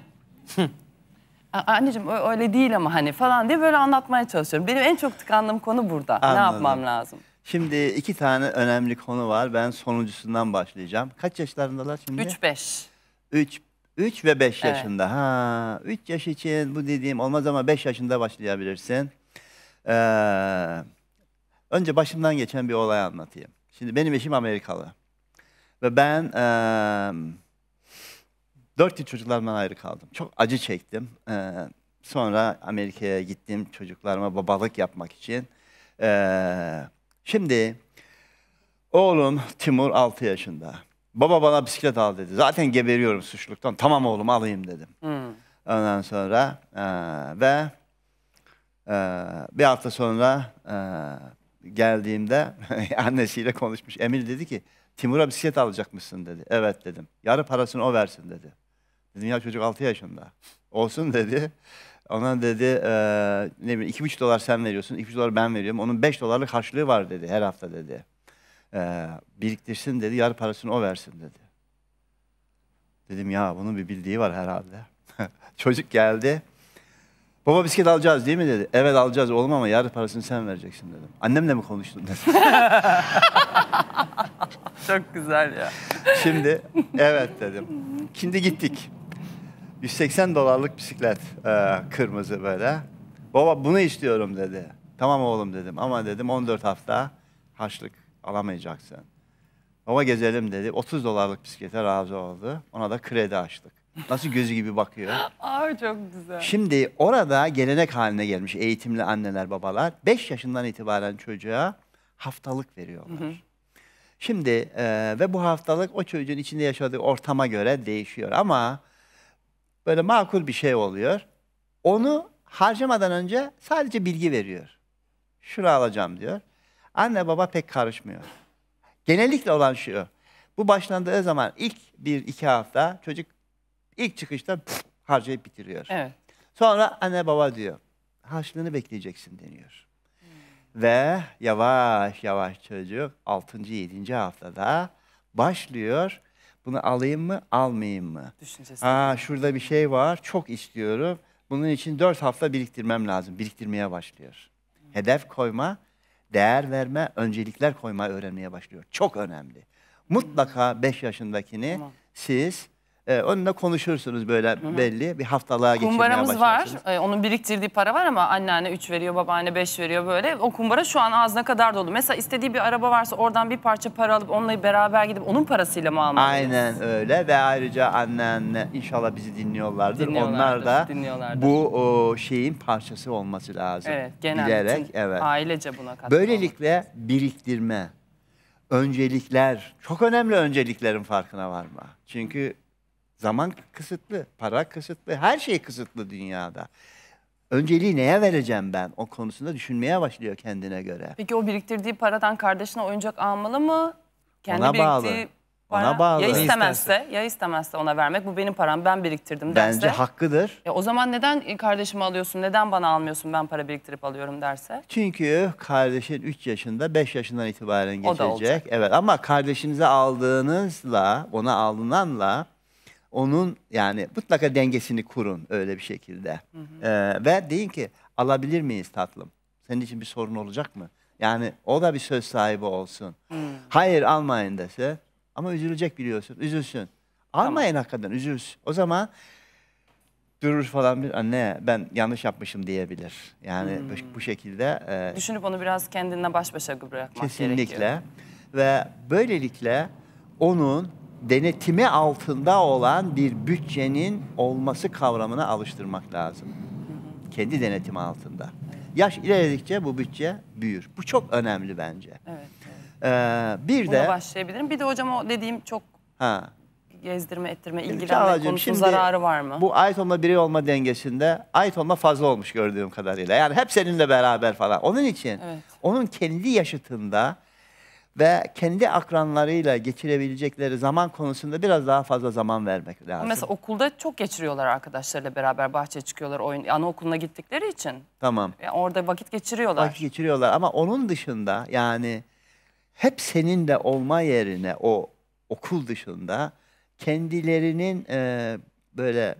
"A- Anneciğim öyle değil ama hani falan diye böyle anlatmaya çalışıyorum. Benim en çok tıkandığım konu burada. Ne Anladım. yapmam lazım? Şimdi iki tane önemli konu var. Ben sonuncusundan başlayacağım. Kaç yaşlarındalar şimdi? 3-5. 3 3 ve 5 Evet. yaşında. Ha, 3 yaş için bu dediğim olmaz ama 5 yaşında başlayabilirsin. Ee, önce başımdan geçen bir olay anlatayım. Şimdi benim eşim Amerikalı. Ve ben eee 4 yıl çocuklarımdan ayrı kaldım. Çok acı çektim. Ee, sonra Amerika'ya gittim çocuklarıma babalık yapmak için. Ee, şimdi oğlum Timur 6 yaşında. Baba bana bisiklet al dedi. Zaten geberiyorum suçluktan. Tamam oğlum alayım dedim. Hmm. Ondan sonra eee, ve eee, bir hafta sonra eee, geldiğimde *laughs* annesiyle konuşmuş. Emil dedi ki Timur'a bisiklet alacak mısın dedi. Evet dedim. Yarı parasını o versin dedi. Dedim ya çocuk 6 yaşında. Olsun dedi. Ona dedi e, ne bileyim iki buçuk dolar sen veriyorsun, iki buçuk dolar ben veriyorum. Onun 5 dolarlık harçlığı var dedi her hafta dedi. E, biriktirsin dedi, yarı parasını o versin dedi. Dedim ya bunun bir bildiği var herhalde. *laughs* Çocuk geldi. Baba bisiklet alacağız değil mi dedi. Evet alacağız oğlum ama yarı parasını sen vereceksin dedim. Annemle mi konuştun dedim. *laughs* Çok güzel ya. Şimdi evet dedim. Şimdi gittik. 180 dolarlık bisiklet e, kırmızı böyle. Baba bunu istiyorum dedi. Tamam oğlum dedim ama dedim 14 hafta harçlık alamayacaksın. Baba gezelim dedi. 30 dolarlık bisiklete razı oldu. Ona da kredi açtık. Nasıl gözü gibi bakıyor. *laughs* Ay çok güzel. Şimdi orada gelenek haline gelmiş eğitimli anneler babalar 5 yaşından itibaren çocuğa haftalık veriyorlar. Şimdi e, ve bu haftalık o çocuğun içinde yaşadığı ortama göre değişiyor ama böyle makul bir şey oluyor. Onu harcamadan önce sadece bilgi veriyor. Şunu alacağım diyor. Anne baba pek karışmıyor. Genellikle olan şu. Bu başlandığı zaman ilk bir iki hafta çocuk ilk çıkışta pf, harcayıp bitiriyor. Evet. Sonra anne baba diyor. Harçlığını bekleyeceksin deniyor. Ve yavaş yavaş çocuk 6. 7. haftada başlıyor. Bunu alayım mı, almayayım mı? Düşüncesi. Aa şurada bir şey var, çok istiyorum. Bunun için 4 hafta biriktirmem lazım. Biriktirmeye başlıyor. Hedef koyma, değer verme, öncelikler koyma öğrenmeye başlıyor. Çok önemli. Mutlaka 5 yaşındakini Tamam. siz e, onunla konuşursunuz böyle belli bir haftalığa geçirmeye Kumbaramız var. başlarsınız. Ee, onun biriktirdiği para var ama anneanne 3 veriyor, babaanne 5 veriyor böyle. O kumbara şu an ağzına kadar dolu. Mesela istediği bir araba varsa oradan bir parça para alıp onunla beraber gidip onun parasıyla mı almalıyız? Aynen öyle ve ayrıca annenle inşallah bizi dinliyorlardır. Onlar Dinliyorlardır, da dinliyorlardır. bu o, şeyin parçası olması lazım. Evet, genel Bilerek, evet. ailece buna katılmalı. Böylelikle biriktirme, öncelikler, çok önemli önceliklerin farkına varma. Çünkü zaman kısıtlı, para kısıtlı, her şey kısıtlı dünyada. Önceliği neye vereceğim ben? O konusunda düşünmeye başlıyor kendine göre. Peki o biriktirdiği paradan kardeşine oyuncak almalı mı? Kendi Ona bağlı. biriktiği Ona para- bağlı. Ya istemezse, ya istemezse ona vermek. Bu benim param, ben biriktirdim derse. Bence hakkıdır. E o zaman neden kardeşime alıyorsun, neden bana almıyorsun, ben para biriktirip alıyorum derse? Çünkü kardeşin 3 yaşında, 5 yaşından itibaren O da olacak. geçecek. Evet ama kardeşinize aldığınızla, ona alınanla onun yani mutlaka dengesini kurun öyle bir şekilde. Ee, ve deyin ki alabilir miyiz tatlım? Senin için bir sorun olacak mı? Yani o da bir söz sahibi olsun. Hayır almayın dese ama üzülecek biliyorsun. Üzülsün. Almayın hakikaten üzülsün. O zaman durur falan bir anne ben yanlış yapmışım diyebilir. Yani bu, bu şekilde e, Düşünüp onu biraz kendine baş başa bırakmak kesinlikle gerekiyor. ve böylelikle onun denetimi altında olan bir bütçenin olması kavramına alıştırmak lazım. Kendi denetimi altında. Yaş ilerledikçe bu bütçe büyür. Bu çok önemli bence. Evet. Ee, bir Buna de başlayabilirim. Bir de hocam o dediğim çok ha, gezdirme, ettirme, ilgilenme konusunun zararı var mı? Bu ait olma birey olma dengesinde ait olma fazla olmuş gördüğüm kadarıyla. Yani hep seninle beraber falan. Onun için Evet. onun kendi yaşıtında ve kendi akranlarıyla geçirebilecekleri zaman konusunda biraz daha fazla zaman vermek lazım. Mesela okulda çok geçiriyorlar arkadaşlarıyla beraber bahçeye çıkıyorlar oyun anaokuluna gittikleri için. Tamam. Yani orada vakit geçiriyorlar. Vakit geçiriyorlar ama onun dışında yani hep seninle olma yerine o okul dışında kendilerinin e, böyle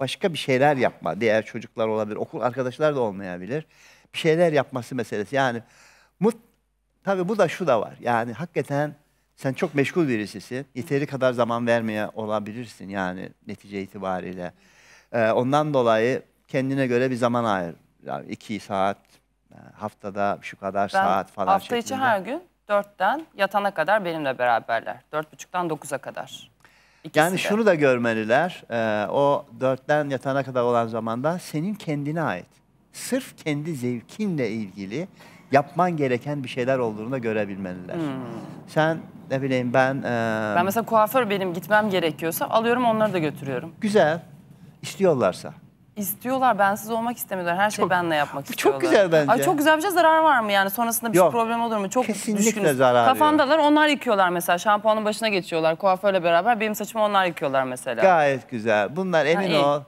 başka bir şeyler yapma, diğer çocuklar olabilir, okul arkadaşlar da olmayabilir. Bir şeyler yapması meselesi. Yani mut, tabii bu da şu da var. Yani hakikaten sen çok meşgul birisisin. Yeteri kadar zaman vermeye olabilirsin yani netice itibariyle. Ee, ondan dolayı kendine göre bir zaman ayır. Yani iki saat, e, haftada şu kadar Ben saat falan hafta içi şeklinde. her gün dörtten yatana kadar benimle beraberler. Dört buçuktan dokuza kadar. İkisi Yani de. şunu da görmeliler. e, o dörtten yatana kadar olan zamanda senin kendine ait. Sırf kendi zevkinle ilgili yapman gereken bir şeyler olduğunu da görebilmeliler. Sen ne bileyim ben... e, Ben mesela kuaför benim gitmem gerekiyorsa alıyorum onları da götürüyorum. Güzel. istiyorlarsa. İstiyorlar bensiz olmak istemiyorlar. Her şeyi Çok- benle yapmak *laughs* Bu çok istiyorlar. güzel bence. Ay çok güzel bir şey zarar var mı yani sonrasında bir Yok. problem olur mu? Çok Kesinlikle düşkünüz. zarar yok. Kafandalar onlar yıkıyorlar mesela şampuanın başına geçiyorlar kuaförle beraber benim saçımı onlar yıkıyorlar mesela. Gayet güzel. Bunlar emin iyi. ol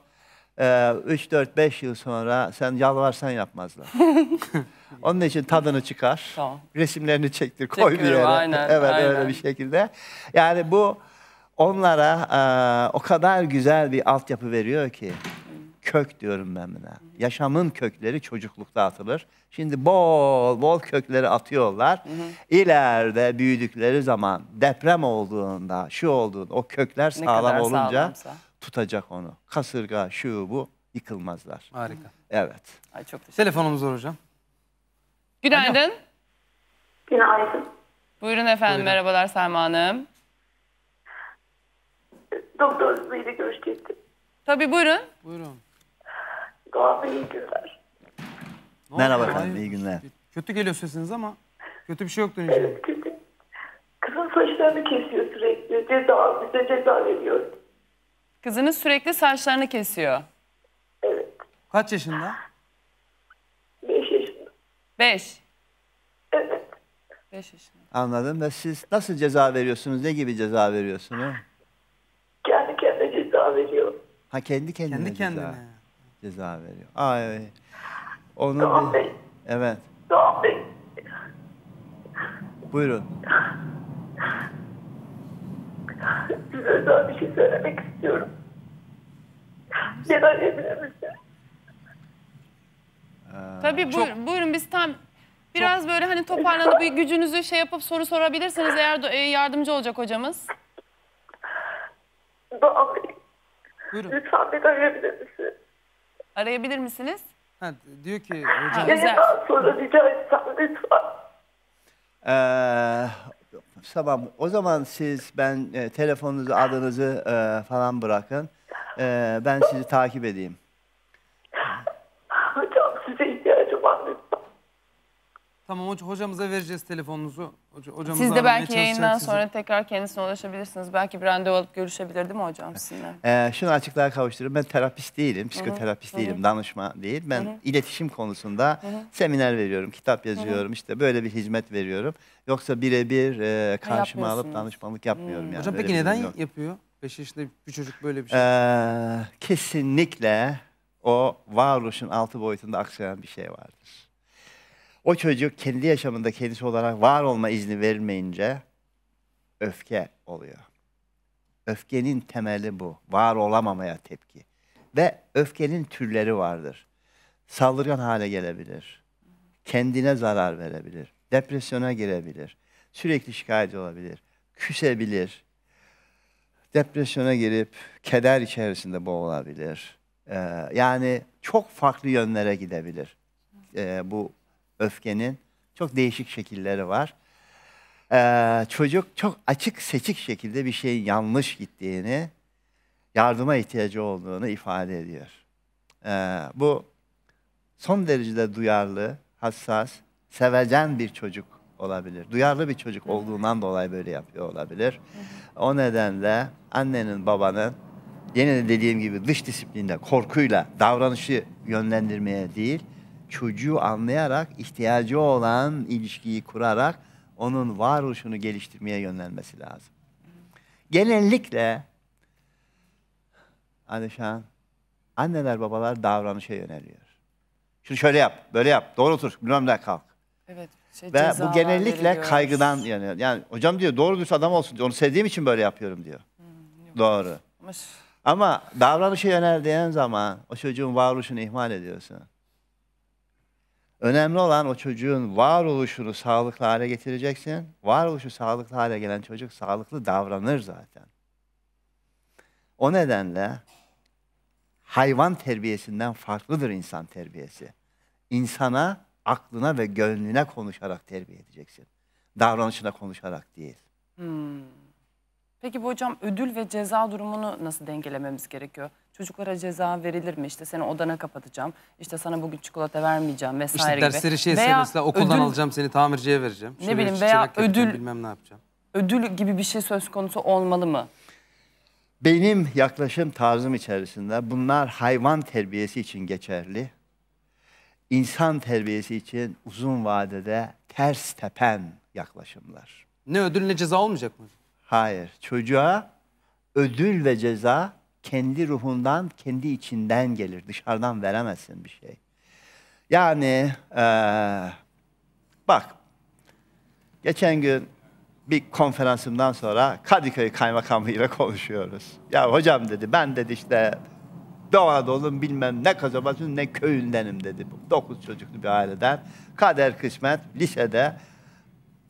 3 4 5 yıl sonra sen yalvarsan yapmazlar. *laughs* Onun için tadını çıkar. Tamam. Resimlerini çektir, koy bir yere. aynen, evet aynen. öyle bir şekilde. Yani bu onlara e, o kadar güzel bir altyapı veriyor ki kök diyorum ben buna. Yaşamın kökleri çocuklukta atılır. Şimdi bol bol kökleri atıyorlar. İleride büyüdükleri zaman deprem olduğunda, şu olduğunda o kökler Ne sağlam olunca sağlamsa. tutacak onu. Kasırga, şu bu yıkılmazlar. Harika. Evet. Ay çok teşekkür Telefonumuz var hocam. Günaydın. Günaydın. Buyurun efendim Buyurun. merhabalar Selma Hanım. Doktor Bey'le görüşecektim. Tabii buyurun. Buyurun. Doğan Bey iyi günler. Ne Merhaba oldu? efendim, iyi günler. Kötü geliyor sesiniz ama kötü bir şey yoktur inşallah. Kötü. Kızın saçlarını kesiyor sürekli. Ceza, bize ceza veriyor. Kızınız sürekli saçlarını kesiyor. Evet. Kaç yaşında? 5 yaşında. Beş. Evet. Beş yaşında. Anladım. Ve siz nasıl ceza veriyorsunuz? Ne gibi ceza veriyorsunuz? Kendi kendine ceza veriyor. Ha kendi kendine, Kendi ceza, kendine. ceza veriyor. Ay. Onu Doğan bir- Bey. Evet. Doğan Bey. Buyurun. Size özel bir şey söylemek istiyorum. Beni arayabilir misin? Tabii buyurun, buyurun biz tam biraz böyle hani toparlanıp bir gücünüzü şey yapıp soru sorabilirsiniz eğer e, yardımcı olacak hocamız. Doğan Bey. Buyurun. Lütfen beni arayabilir misin? Arayabilir misiniz? Ha, diyor ki hocam Güzel. Yayından sonra rica etsem lütfen. Ee, tamam. O zaman siz ben e, telefonunuzu, adınızı e, falan bırakın. Ee, ben sizi takip edeyim. Hocam size ihtiyacım var lütfen. Tamam hoca, hocamıza vereceğiz telefonunuzu. Hoca, hocamız Siz de belki yayından sizi. sonra tekrar kendisine ulaşabilirsiniz. Belki bir randevu alıp görüşebilir değil mi hocam sizinle? Ee, şunu açıklığa kavuşturayım. Ben terapist değilim, psikoterapist değilim, danışma değil. Ben iletişim konusunda seminer veriyorum, kitap yazıyorum, işte böyle bir hizmet veriyorum. Yoksa birebir e, karşıma alıp danışmanlık yapmıyorum yani. Hocam peki neden yok. yapıyor? 5 yaşında bir çocuk böyle bir şey. Ee, kesinlikle o varoluşun altı boyutunda aksayan bir şey vardır. O çocuk kendi yaşamında kendisi olarak var olma izni verilmeyince öfke oluyor. Öfkenin temeli bu. Var olamamaya tepki. Ve öfkenin türleri vardır. Saldırgan hale gelebilir. Kendine zarar verebilir. Depresyona girebilir. Sürekli şikayet olabilir. Küsebilir depresyona girip keder içerisinde boğulabilir. Ee, yani çok farklı yönlere gidebilir. Ee, bu öfkenin çok değişik şekilleri var. Ee, çocuk çok açık seçik şekilde bir şeyin yanlış gittiğini, yardıma ihtiyacı olduğunu ifade ediyor. Ee, bu son derecede duyarlı, hassas, sevecen bir çocuk olabilir. Duyarlı bir çocuk olduğundan dolayı böyle yapıyor olabilir. O nedenle annenin, babanın yine de dediğim gibi dış disiplinde, korkuyla davranışı yönlendirmeye değil, çocuğu anlayarak, ihtiyacı olan ilişkiyi kurarak onun varoluşunu geliştirmeye yönlenmesi lazım. Genellikle Alişan, anneler babalar davranışa yöneliyor. Şunu şöyle yap, böyle yap, doğru otur, bilmem ne kalk. Evet. Şey, Ve bu genellikle veriliyor. kaygıdan yani. Yani hocam diyor doğru dürüst adam olsun diyor. Onu sevdiğim için böyle yapıyorum diyor. doğru. Ama ş- Ama davranışa yöneldiğin zaman o çocuğun varoluşunu ihmal ediyorsun. Önemli olan o çocuğun varoluşunu sağlıklı hale getireceksin. Varoluşu sağlıklı hale gelen çocuk sağlıklı davranır zaten. O nedenle hayvan terbiyesinden farklıdır insan terbiyesi. İnsana aklına ve gönlüne konuşarak terbiye edeceksin. Davranışına konuşarak değil. Peki bu hocam ödül ve ceza durumunu nasıl dengelememiz gerekiyor? Çocuklara ceza verilir mi? İşte seni odana kapatacağım. İşte sana bugün çikolata vermeyeceğim vesaire İşte gibi. dersleri şeyse Veya mesela okuldan ödül- alacağım seni tamirciye vereceğim. Ne Şuraya bileyim, çiçek veya ödül- bilmem ne yapacağım. Ödül gibi bir şey söz konusu olmalı mı? Benim yaklaşım tarzım içerisinde bunlar hayvan terbiyesi için geçerli. İnsan terbiyesi için uzun vadede ters tepen yaklaşımlar. Ne ödül ne ceza olmayacak mı? Hayır, çocuğa ödül ve ceza kendi ruhundan, kendi içinden gelir. Dışarıdan veremezsin bir şey. Yani eee, bak, geçen gün bir konferansımdan sonra Kadıköy Kaymakamı ile *laughs* konuşuyoruz. Ya hocam dedi, ben dedi işte Doğu bilmem ne kasabasının ne köyündenim dedi. Dokuz çocuklu bir aileden. Kader kısmet lisede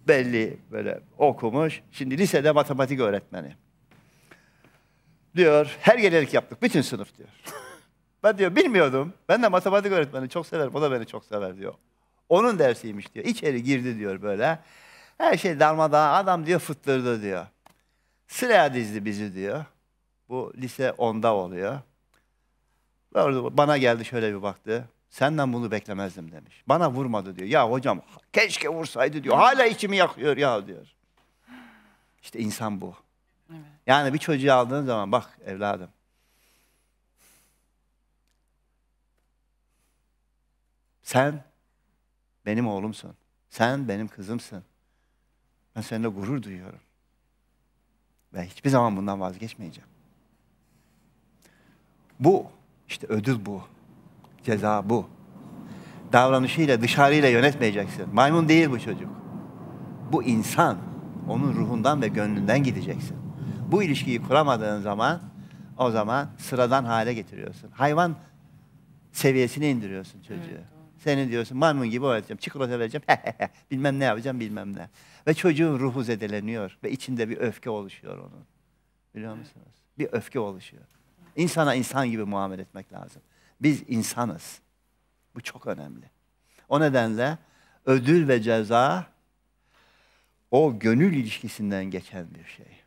belli böyle okumuş. Şimdi lisede matematik öğretmeni. Diyor her gelenek yaptık bütün sınıf diyor. *laughs* ben diyor bilmiyordum. Ben de matematik öğretmeni çok severim. O da beni çok sever diyor. Onun dersiymiş diyor. İçeri girdi diyor böyle. Her şey darmadağın. Adam diyor fıttırdı diyor. Sıraya dizdi bizi diyor. Bu lise 10'da oluyor. Bana geldi şöyle bir baktı. Senden bunu beklemezdim demiş. Bana vurmadı diyor. Ya hocam keşke vursaydı diyor. Hala içimi yakıyor ya diyor. İşte insan bu. Yani bir çocuğu aldığın zaman bak evladım. Sen benim oğlumsun. Sen benim kızımsın. Ben seninle gurur duyuyorum. Ve hiçbir zaman bundan vazgeçmeyeceğim. Bu, işte ödül bu. Ceza bu. Davranışıyla, dışarıyla yönetmeyeceksin. Maymun değil bu çocuk. Bu insan. Onun ruhundan ve gönlünden gideceksin. Bu ilişkiyi kuramadığın zaman o zaman sıradan hale getiriyorsun. Hayvan seviyesine indiriyorsun çocuğu. Seni diyorsun maymun gibi öğreteceğim, çikolata vereceğim, *laughs* bilmem ne yapacağım bilmem ne. Ve çocuğun ruhu zedeleniyor ve içinde bir öfke oluşuyor onun. Biliyor musunuz? Bir öfke oluşuyor. İnsana insan gibi muamele etmek lazım. Biz insanız. Bu çok önemli. O nedenle ödül ve ceza o gönül ilişkisinden geçen bir şey.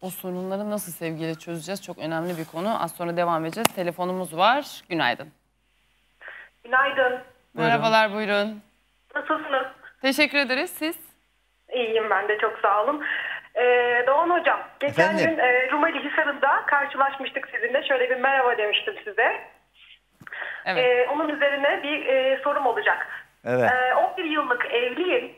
O sorunları nasıl sevgiyle çözeceğiz? Çok önemli bir konu. Az sonra devam edeceğiz. Telefonumuz var. Günaydın. Günaydın. Merhabalar buyurun. Nasılsınız? Teşekkür ederiz. Siz? İyiyim ben de çok sağ olun. Ee, Doğan Hocam, geçen Efendim? gün e, Rumeli Hisarı'nda karşılaşmıştık sizinle. Şöyle bir merhaba demiştim size. Evet. Ee, onun üzerine bir e, sorum olacak. Evet. Ee, 11 yıllık evliyim.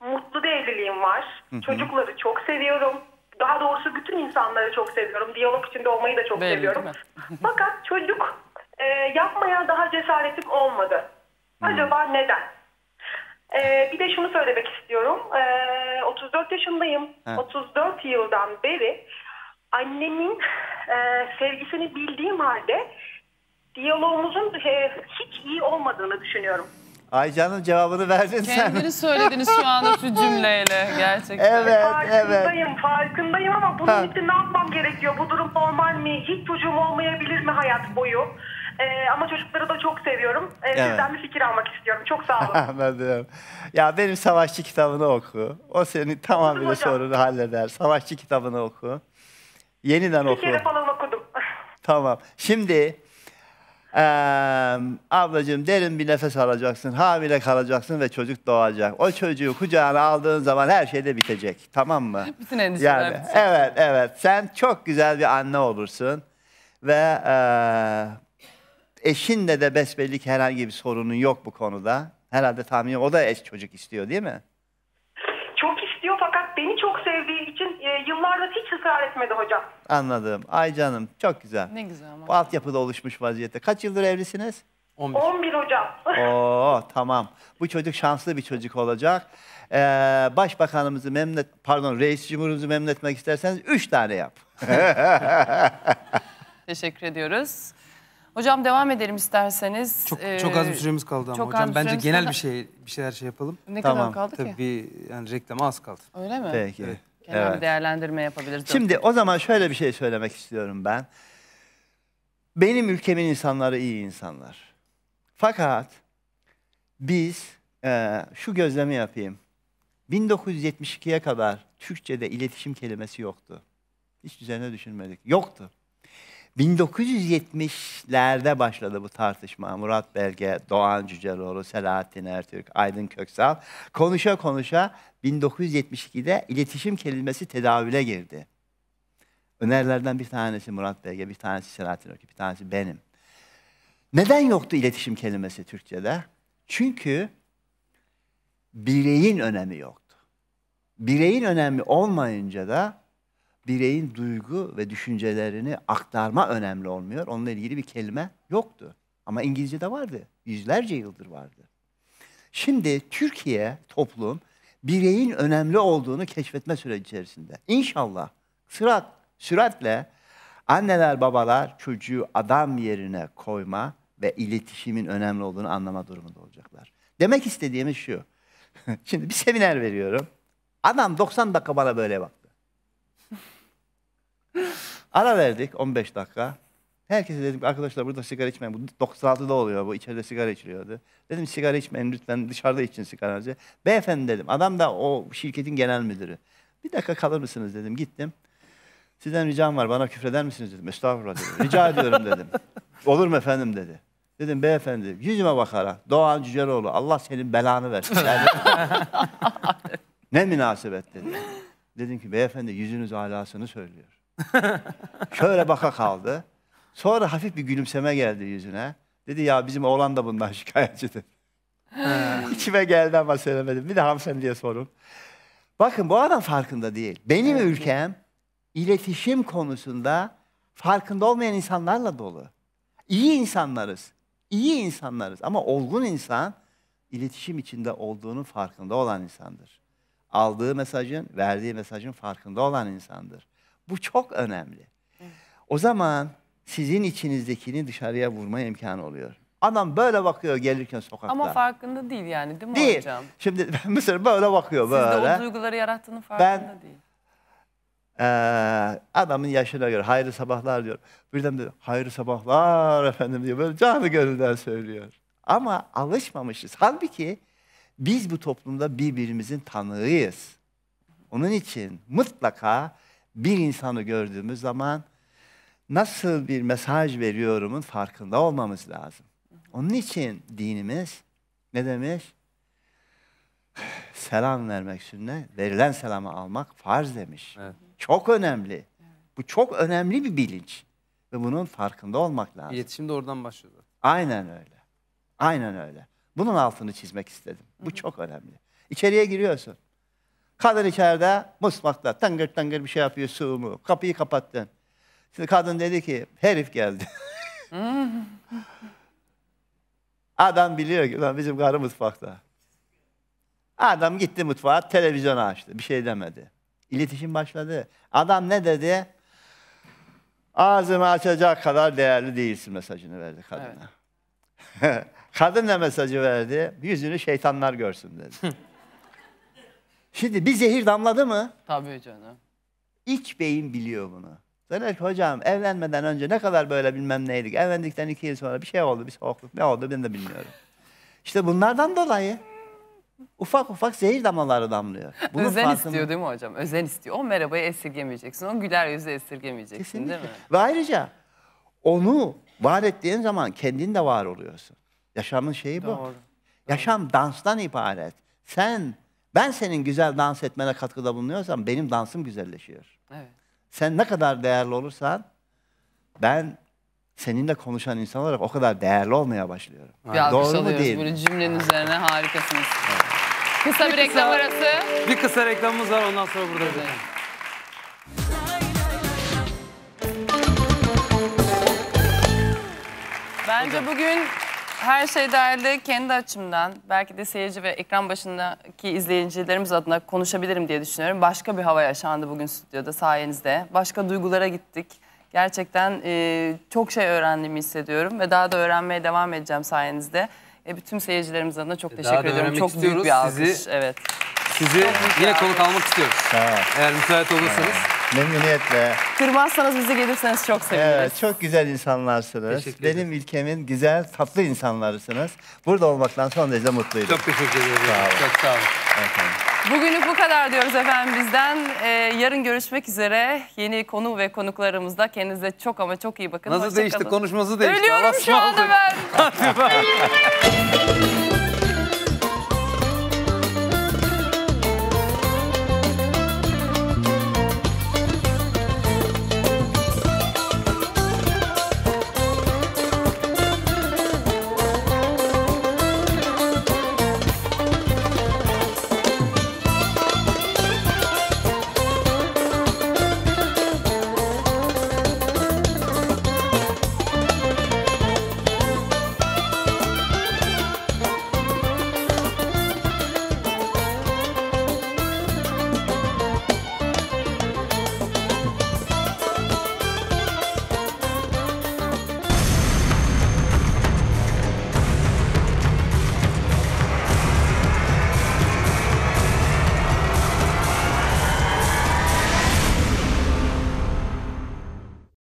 Mutlu bir evliliğim var. Çocukları çok seviyorum. Daha doğrusu bütün insanları çok seviyorum. Diyalog içinde olmayı da çok Belli, seviyorum. *laughs* Fakat çocuk e, yapmaya daha cesaretim olmadı. Acaba neden? Ee, bir de şunu söylemek istiyorum. Ee, 34 yaşındayım. Evet. 34 yıldan beri annemin e, sevgisini bildiğim halde diyalogumuzun e, hiç iyi olmadığını düşünüyorum. Aycan'ın cevabını verdin sen. Kendiniz söylediniz şu anda şu cümleyle gerçekten. Evet, evet. Farkındayım, farkındayım ama bunun Ha. için ne yapmam gerekiyor? Bu durum normal mi? Hiç çocuğum olmayabilir mi hayat boyu? Ee, ama çocukları da çok seviyorum. Ee, Evet. Sizden bir fikir almak istiyorum. Çok sağ olun. *laughs* Anladım. Ya benim savaşçı kitabını oku. O senin tamamıyla sorunu halleder. Savaşçı kitabını oku. Yeniden bir oku. kere falan okudum. *laughs* Tamam. Şimdi eee ablacığım derin bir nefes alacaksın. Hamile kalacaksın ve çocuk doğacak. O çocuğu kucağına aldığın zaman her şey de bitecek. Tamam mı? *laughs* Bütün endişeler Yani bitecek. evet evet. Sen çok güzel bir anne olursun. Ve eee eşinle de besbelli ki herhangi bir sorunun yok bu konuda. Herhalde tahmin o da eş çocuk istiyor değil mi? çok istiyor fakat beni çok sevdiği için e, yıllardır hiç ısrar etmedi hocam. Anladım. Ay canım çok güzel. Ne güzel ama. Bu altyapıda oluşmuş vaziyette. Kaç yıldır evlisiniz? 11. 11 hocam. *laughs* Oo tamam. Bu çocuk şanslı bir çocuk olacak. Ee, başbakanımızı memnun pardon reis cumhurumuzu memnun etmek isterseniz üç tane yap. *laughs* Teşekkür ediyoruz. Hocam devam edelim isterseniz. Çok Ee, çok az bir süremiz kaldı ama hocam. Bence genel kaldı. bir şey bir şeyler şey yapalım. Ne Tamam. kadar kaldı Tabii ki? bir yani reklama az kaldı. Öyle mi? Peki. Evet. Genel bir Evet. değerlendirme yapabiliriz. Şimdi o zaman şöyle bir şey söylemek istiyorum ben. Benim ülkemin insanları iyi insanlar. Fakat biz e, şu gözlemi yapayım. 1972'ye kadar Türkçe'de iletişim kelimesi yoktu. Hiç üzerine düşünmedik. Yoktu. 1970'lerde başladı bu tartışma. Murat Belge, Doğan Cüceloğlu, Selahattin Ertürk, Aydın Köksal. Konuşa konuşa 1972'de iletişim kelimesi tedavüle girdi. Önerilerden bir tanesi Murat Bey'e, bir tanesi Selahattin Ökü, bir tanesi benim. Neden yoktu iletişim kelimesi Türkçe'de? Çünkü bireyin önemi yoktu. Bireyin önemi olmayınca da bireyin duygu ve düşüncelerini aktarma önemli olmuyor. Onunla ilgili bir kelime yoktu. Ama İngilizce'de vardı. Yüzlerce yıldır vardı. Şimdi Türkiye toplum bireyin önemli olduğunu keşfetme süreci içerisinde. İnşallah sürat, süratle anneler babalar çocuğu adam yerine koyma ve iletişimin önemli olduğunu anlama durumunda olacaklar. Demek istediğimiz şu. *laughs* Şimdi bir seminer veriyorum. Adam 90 dakika bana böyle baktı. Ara verdik 15 dakika. Herkese dedim arkadaşlar burada sigara içmeyin. Bu 96'da oluyor bu. içeride sigara içiliyordu. Dedim sigara içmeyin lütfen dışarıda için sigaranızı. Beyefendi dedim. Adam da o şirketin genel müdürü. Bir dakika kalır mısınız dedim. Gittim. Sizden ricam var bana küfreder misiniz dedim. Estağfurullah dedim. Rica ediyorum dedim. *laughs* Olur mu efendim dedi. Dedim beyefendi yüzüme bakarak Doğan Cüceloğlu Allah senin belanı versin. *laughs* Ne münasebet dedi. Dedim ki beyefendi yüzünüz alasını söylüyor. Şöyle baka kaldı. Sonra hafif bir gülümseme geldi yüzüne. Dedi ya bizim oğlan da bundan *laughs* şikayetçidir. *laughs* İçime geldi ama söylemedim. Bir de hanımefendiye sorun. Bakın bu adam farkında değil. Benim ülkem iletişim konusunda farkında olmayan insanlarla dolu. İyi insanlarız. İyi insanlarız ama olgun insan iletişim içinde olduğunun farkında olan insandır. Aldığı mesajın, verdiği mesajın farkında olan insandır. Bu çok önemli. O zaman sizin içinizdekini dışarıya vurma imkanı oluyor. Adam böyle bakıyor gelirken sokakta. Ama farkında değil yani değil mi Değil. hocam? Şimdi *laughs* mesela böyle bakıyor böyle. o duyguları yarattığının farkında değil. Ee, adamın yaşına göre hayırlı sabahlar diyor. Birden de hayırlı sabahlar efendim diyor. Böyle canı gönülden söylüyor. Ama alışmamışız. Halbuki biz bu toplumda birbirimizin tanığıyız. Onun için mutlaka bir insanı gördüğümüz zaman nasıl bir mesaj veriyorumun farkında olmamız lazım. Onun için dinimiz ne demiş? Selam vermek sünnet, verilen selamı almak farz demiş. Evet. Çok önemli. Bu çok önemli bir bilinç. Ve bunun farkında olmak lazım. İletişim de oradan başlıyor. Aynen öyle. Aynen öyle. Bunun altını çizmek istedim. Bu çok önemli. İçeriye giriyorsun. Kadın içeride mutfakta tıngır tıngır bir şey yapıyor mu? Kapıyı kapattın. Şimdi kadın dedi ki herif geldi. *laughs* Adam biliyor ki "Ulan bizim karı mutfakta. Adam gitti mutfağa televizyonu açtı. Bir şey demedi. İletişim başladı. Adam ne dedi? Ağzımı açacak kadar değerli değilsin mesajını verdi kadına. *laughs* Kadın ne mesajı verdi? Yüzünü şeytanlar görsün dedi. *laughs* Şimdi bir zehir damladı mı? Tabii canım. İç beyin biliyor bunu. Derler ki hocam evlenmeden önce ne kadar böyle bilmem neydik. Evlendikten iki yıl sonra bir şey oldu, bir soğukluk. Ne oldu ben de bilmiyorum. İşte bunlardan dolayı ufak ufak zehir damlaları damlıyor. Bunun Özen farkında- istiyor değil mi hocam? Özen istiyor. O merhabayı esirgemeyeceksin. O güler yüzü esirgemeyeceksin Kesinlikle. değil mi? Ve ayrıca onu var ettiğin zaman kendin de var oluyorsun. Yaşamın şeyi bu. Doğru. Yaşam danstan ibaret. Sen, ben senin güzel dans etmene katkıda bulunuyorsam benim dansım güzelleşiyor. Evet. Sen ne kadar değerli olursan ben seninle konuşan insan olarak o kadar değerli olmaya başlıyorum. Bir Doğru mu değil böyle cümlenin üzerine harikasınız. Kısa bir reklam arası. Bir kısa reklamımız var ondan sonra burada. Evet. Bence bugün her şey dahilde kendi açımdan belki de seyirci ve ekran başındaki izleyicilerimiz adına konuşabilirim diye düşünüyorum. Başka bir hava yaşandı bugün stüdyoda sayenizde. Başka duygulara gittik. Gerçekten e, çok şey öğrendiğimi hissediyorum ve daha da öğrenmeye devam edeceğim sayenizde. E, bütün seyircilerimiz adına çok E, daha teşekkür da ediyorum. öğrenmek Çok büyük bir alkış. Sizi- Evet. Sizi yine konuk almak istiyoruz. Evet. Eğer müsait olursanız. Memnuniyetle. Kırmazsanız bizi gelirseniz çok seviniriz. Evet, çok güzel insanlarsınız. Benim ülkemin güzel, tatlı insanlarısınız. Burada olmaktan son derece mutluyum. Çok teşekkür ederim. Sağ olun. Çok sağ olun. Efendim. Bugünlük bu kadar diyoruz efendim bizden. Ee, yarın görüşmek üzere. Yeni konu ve konuklarımızda. Kendinize çok ama çok iyi bakın. Nasıl Hoşça değişti? kalın. Konuşması değişti. Ölüyorum Allah'a şu anda ben. *laughs* *laughs*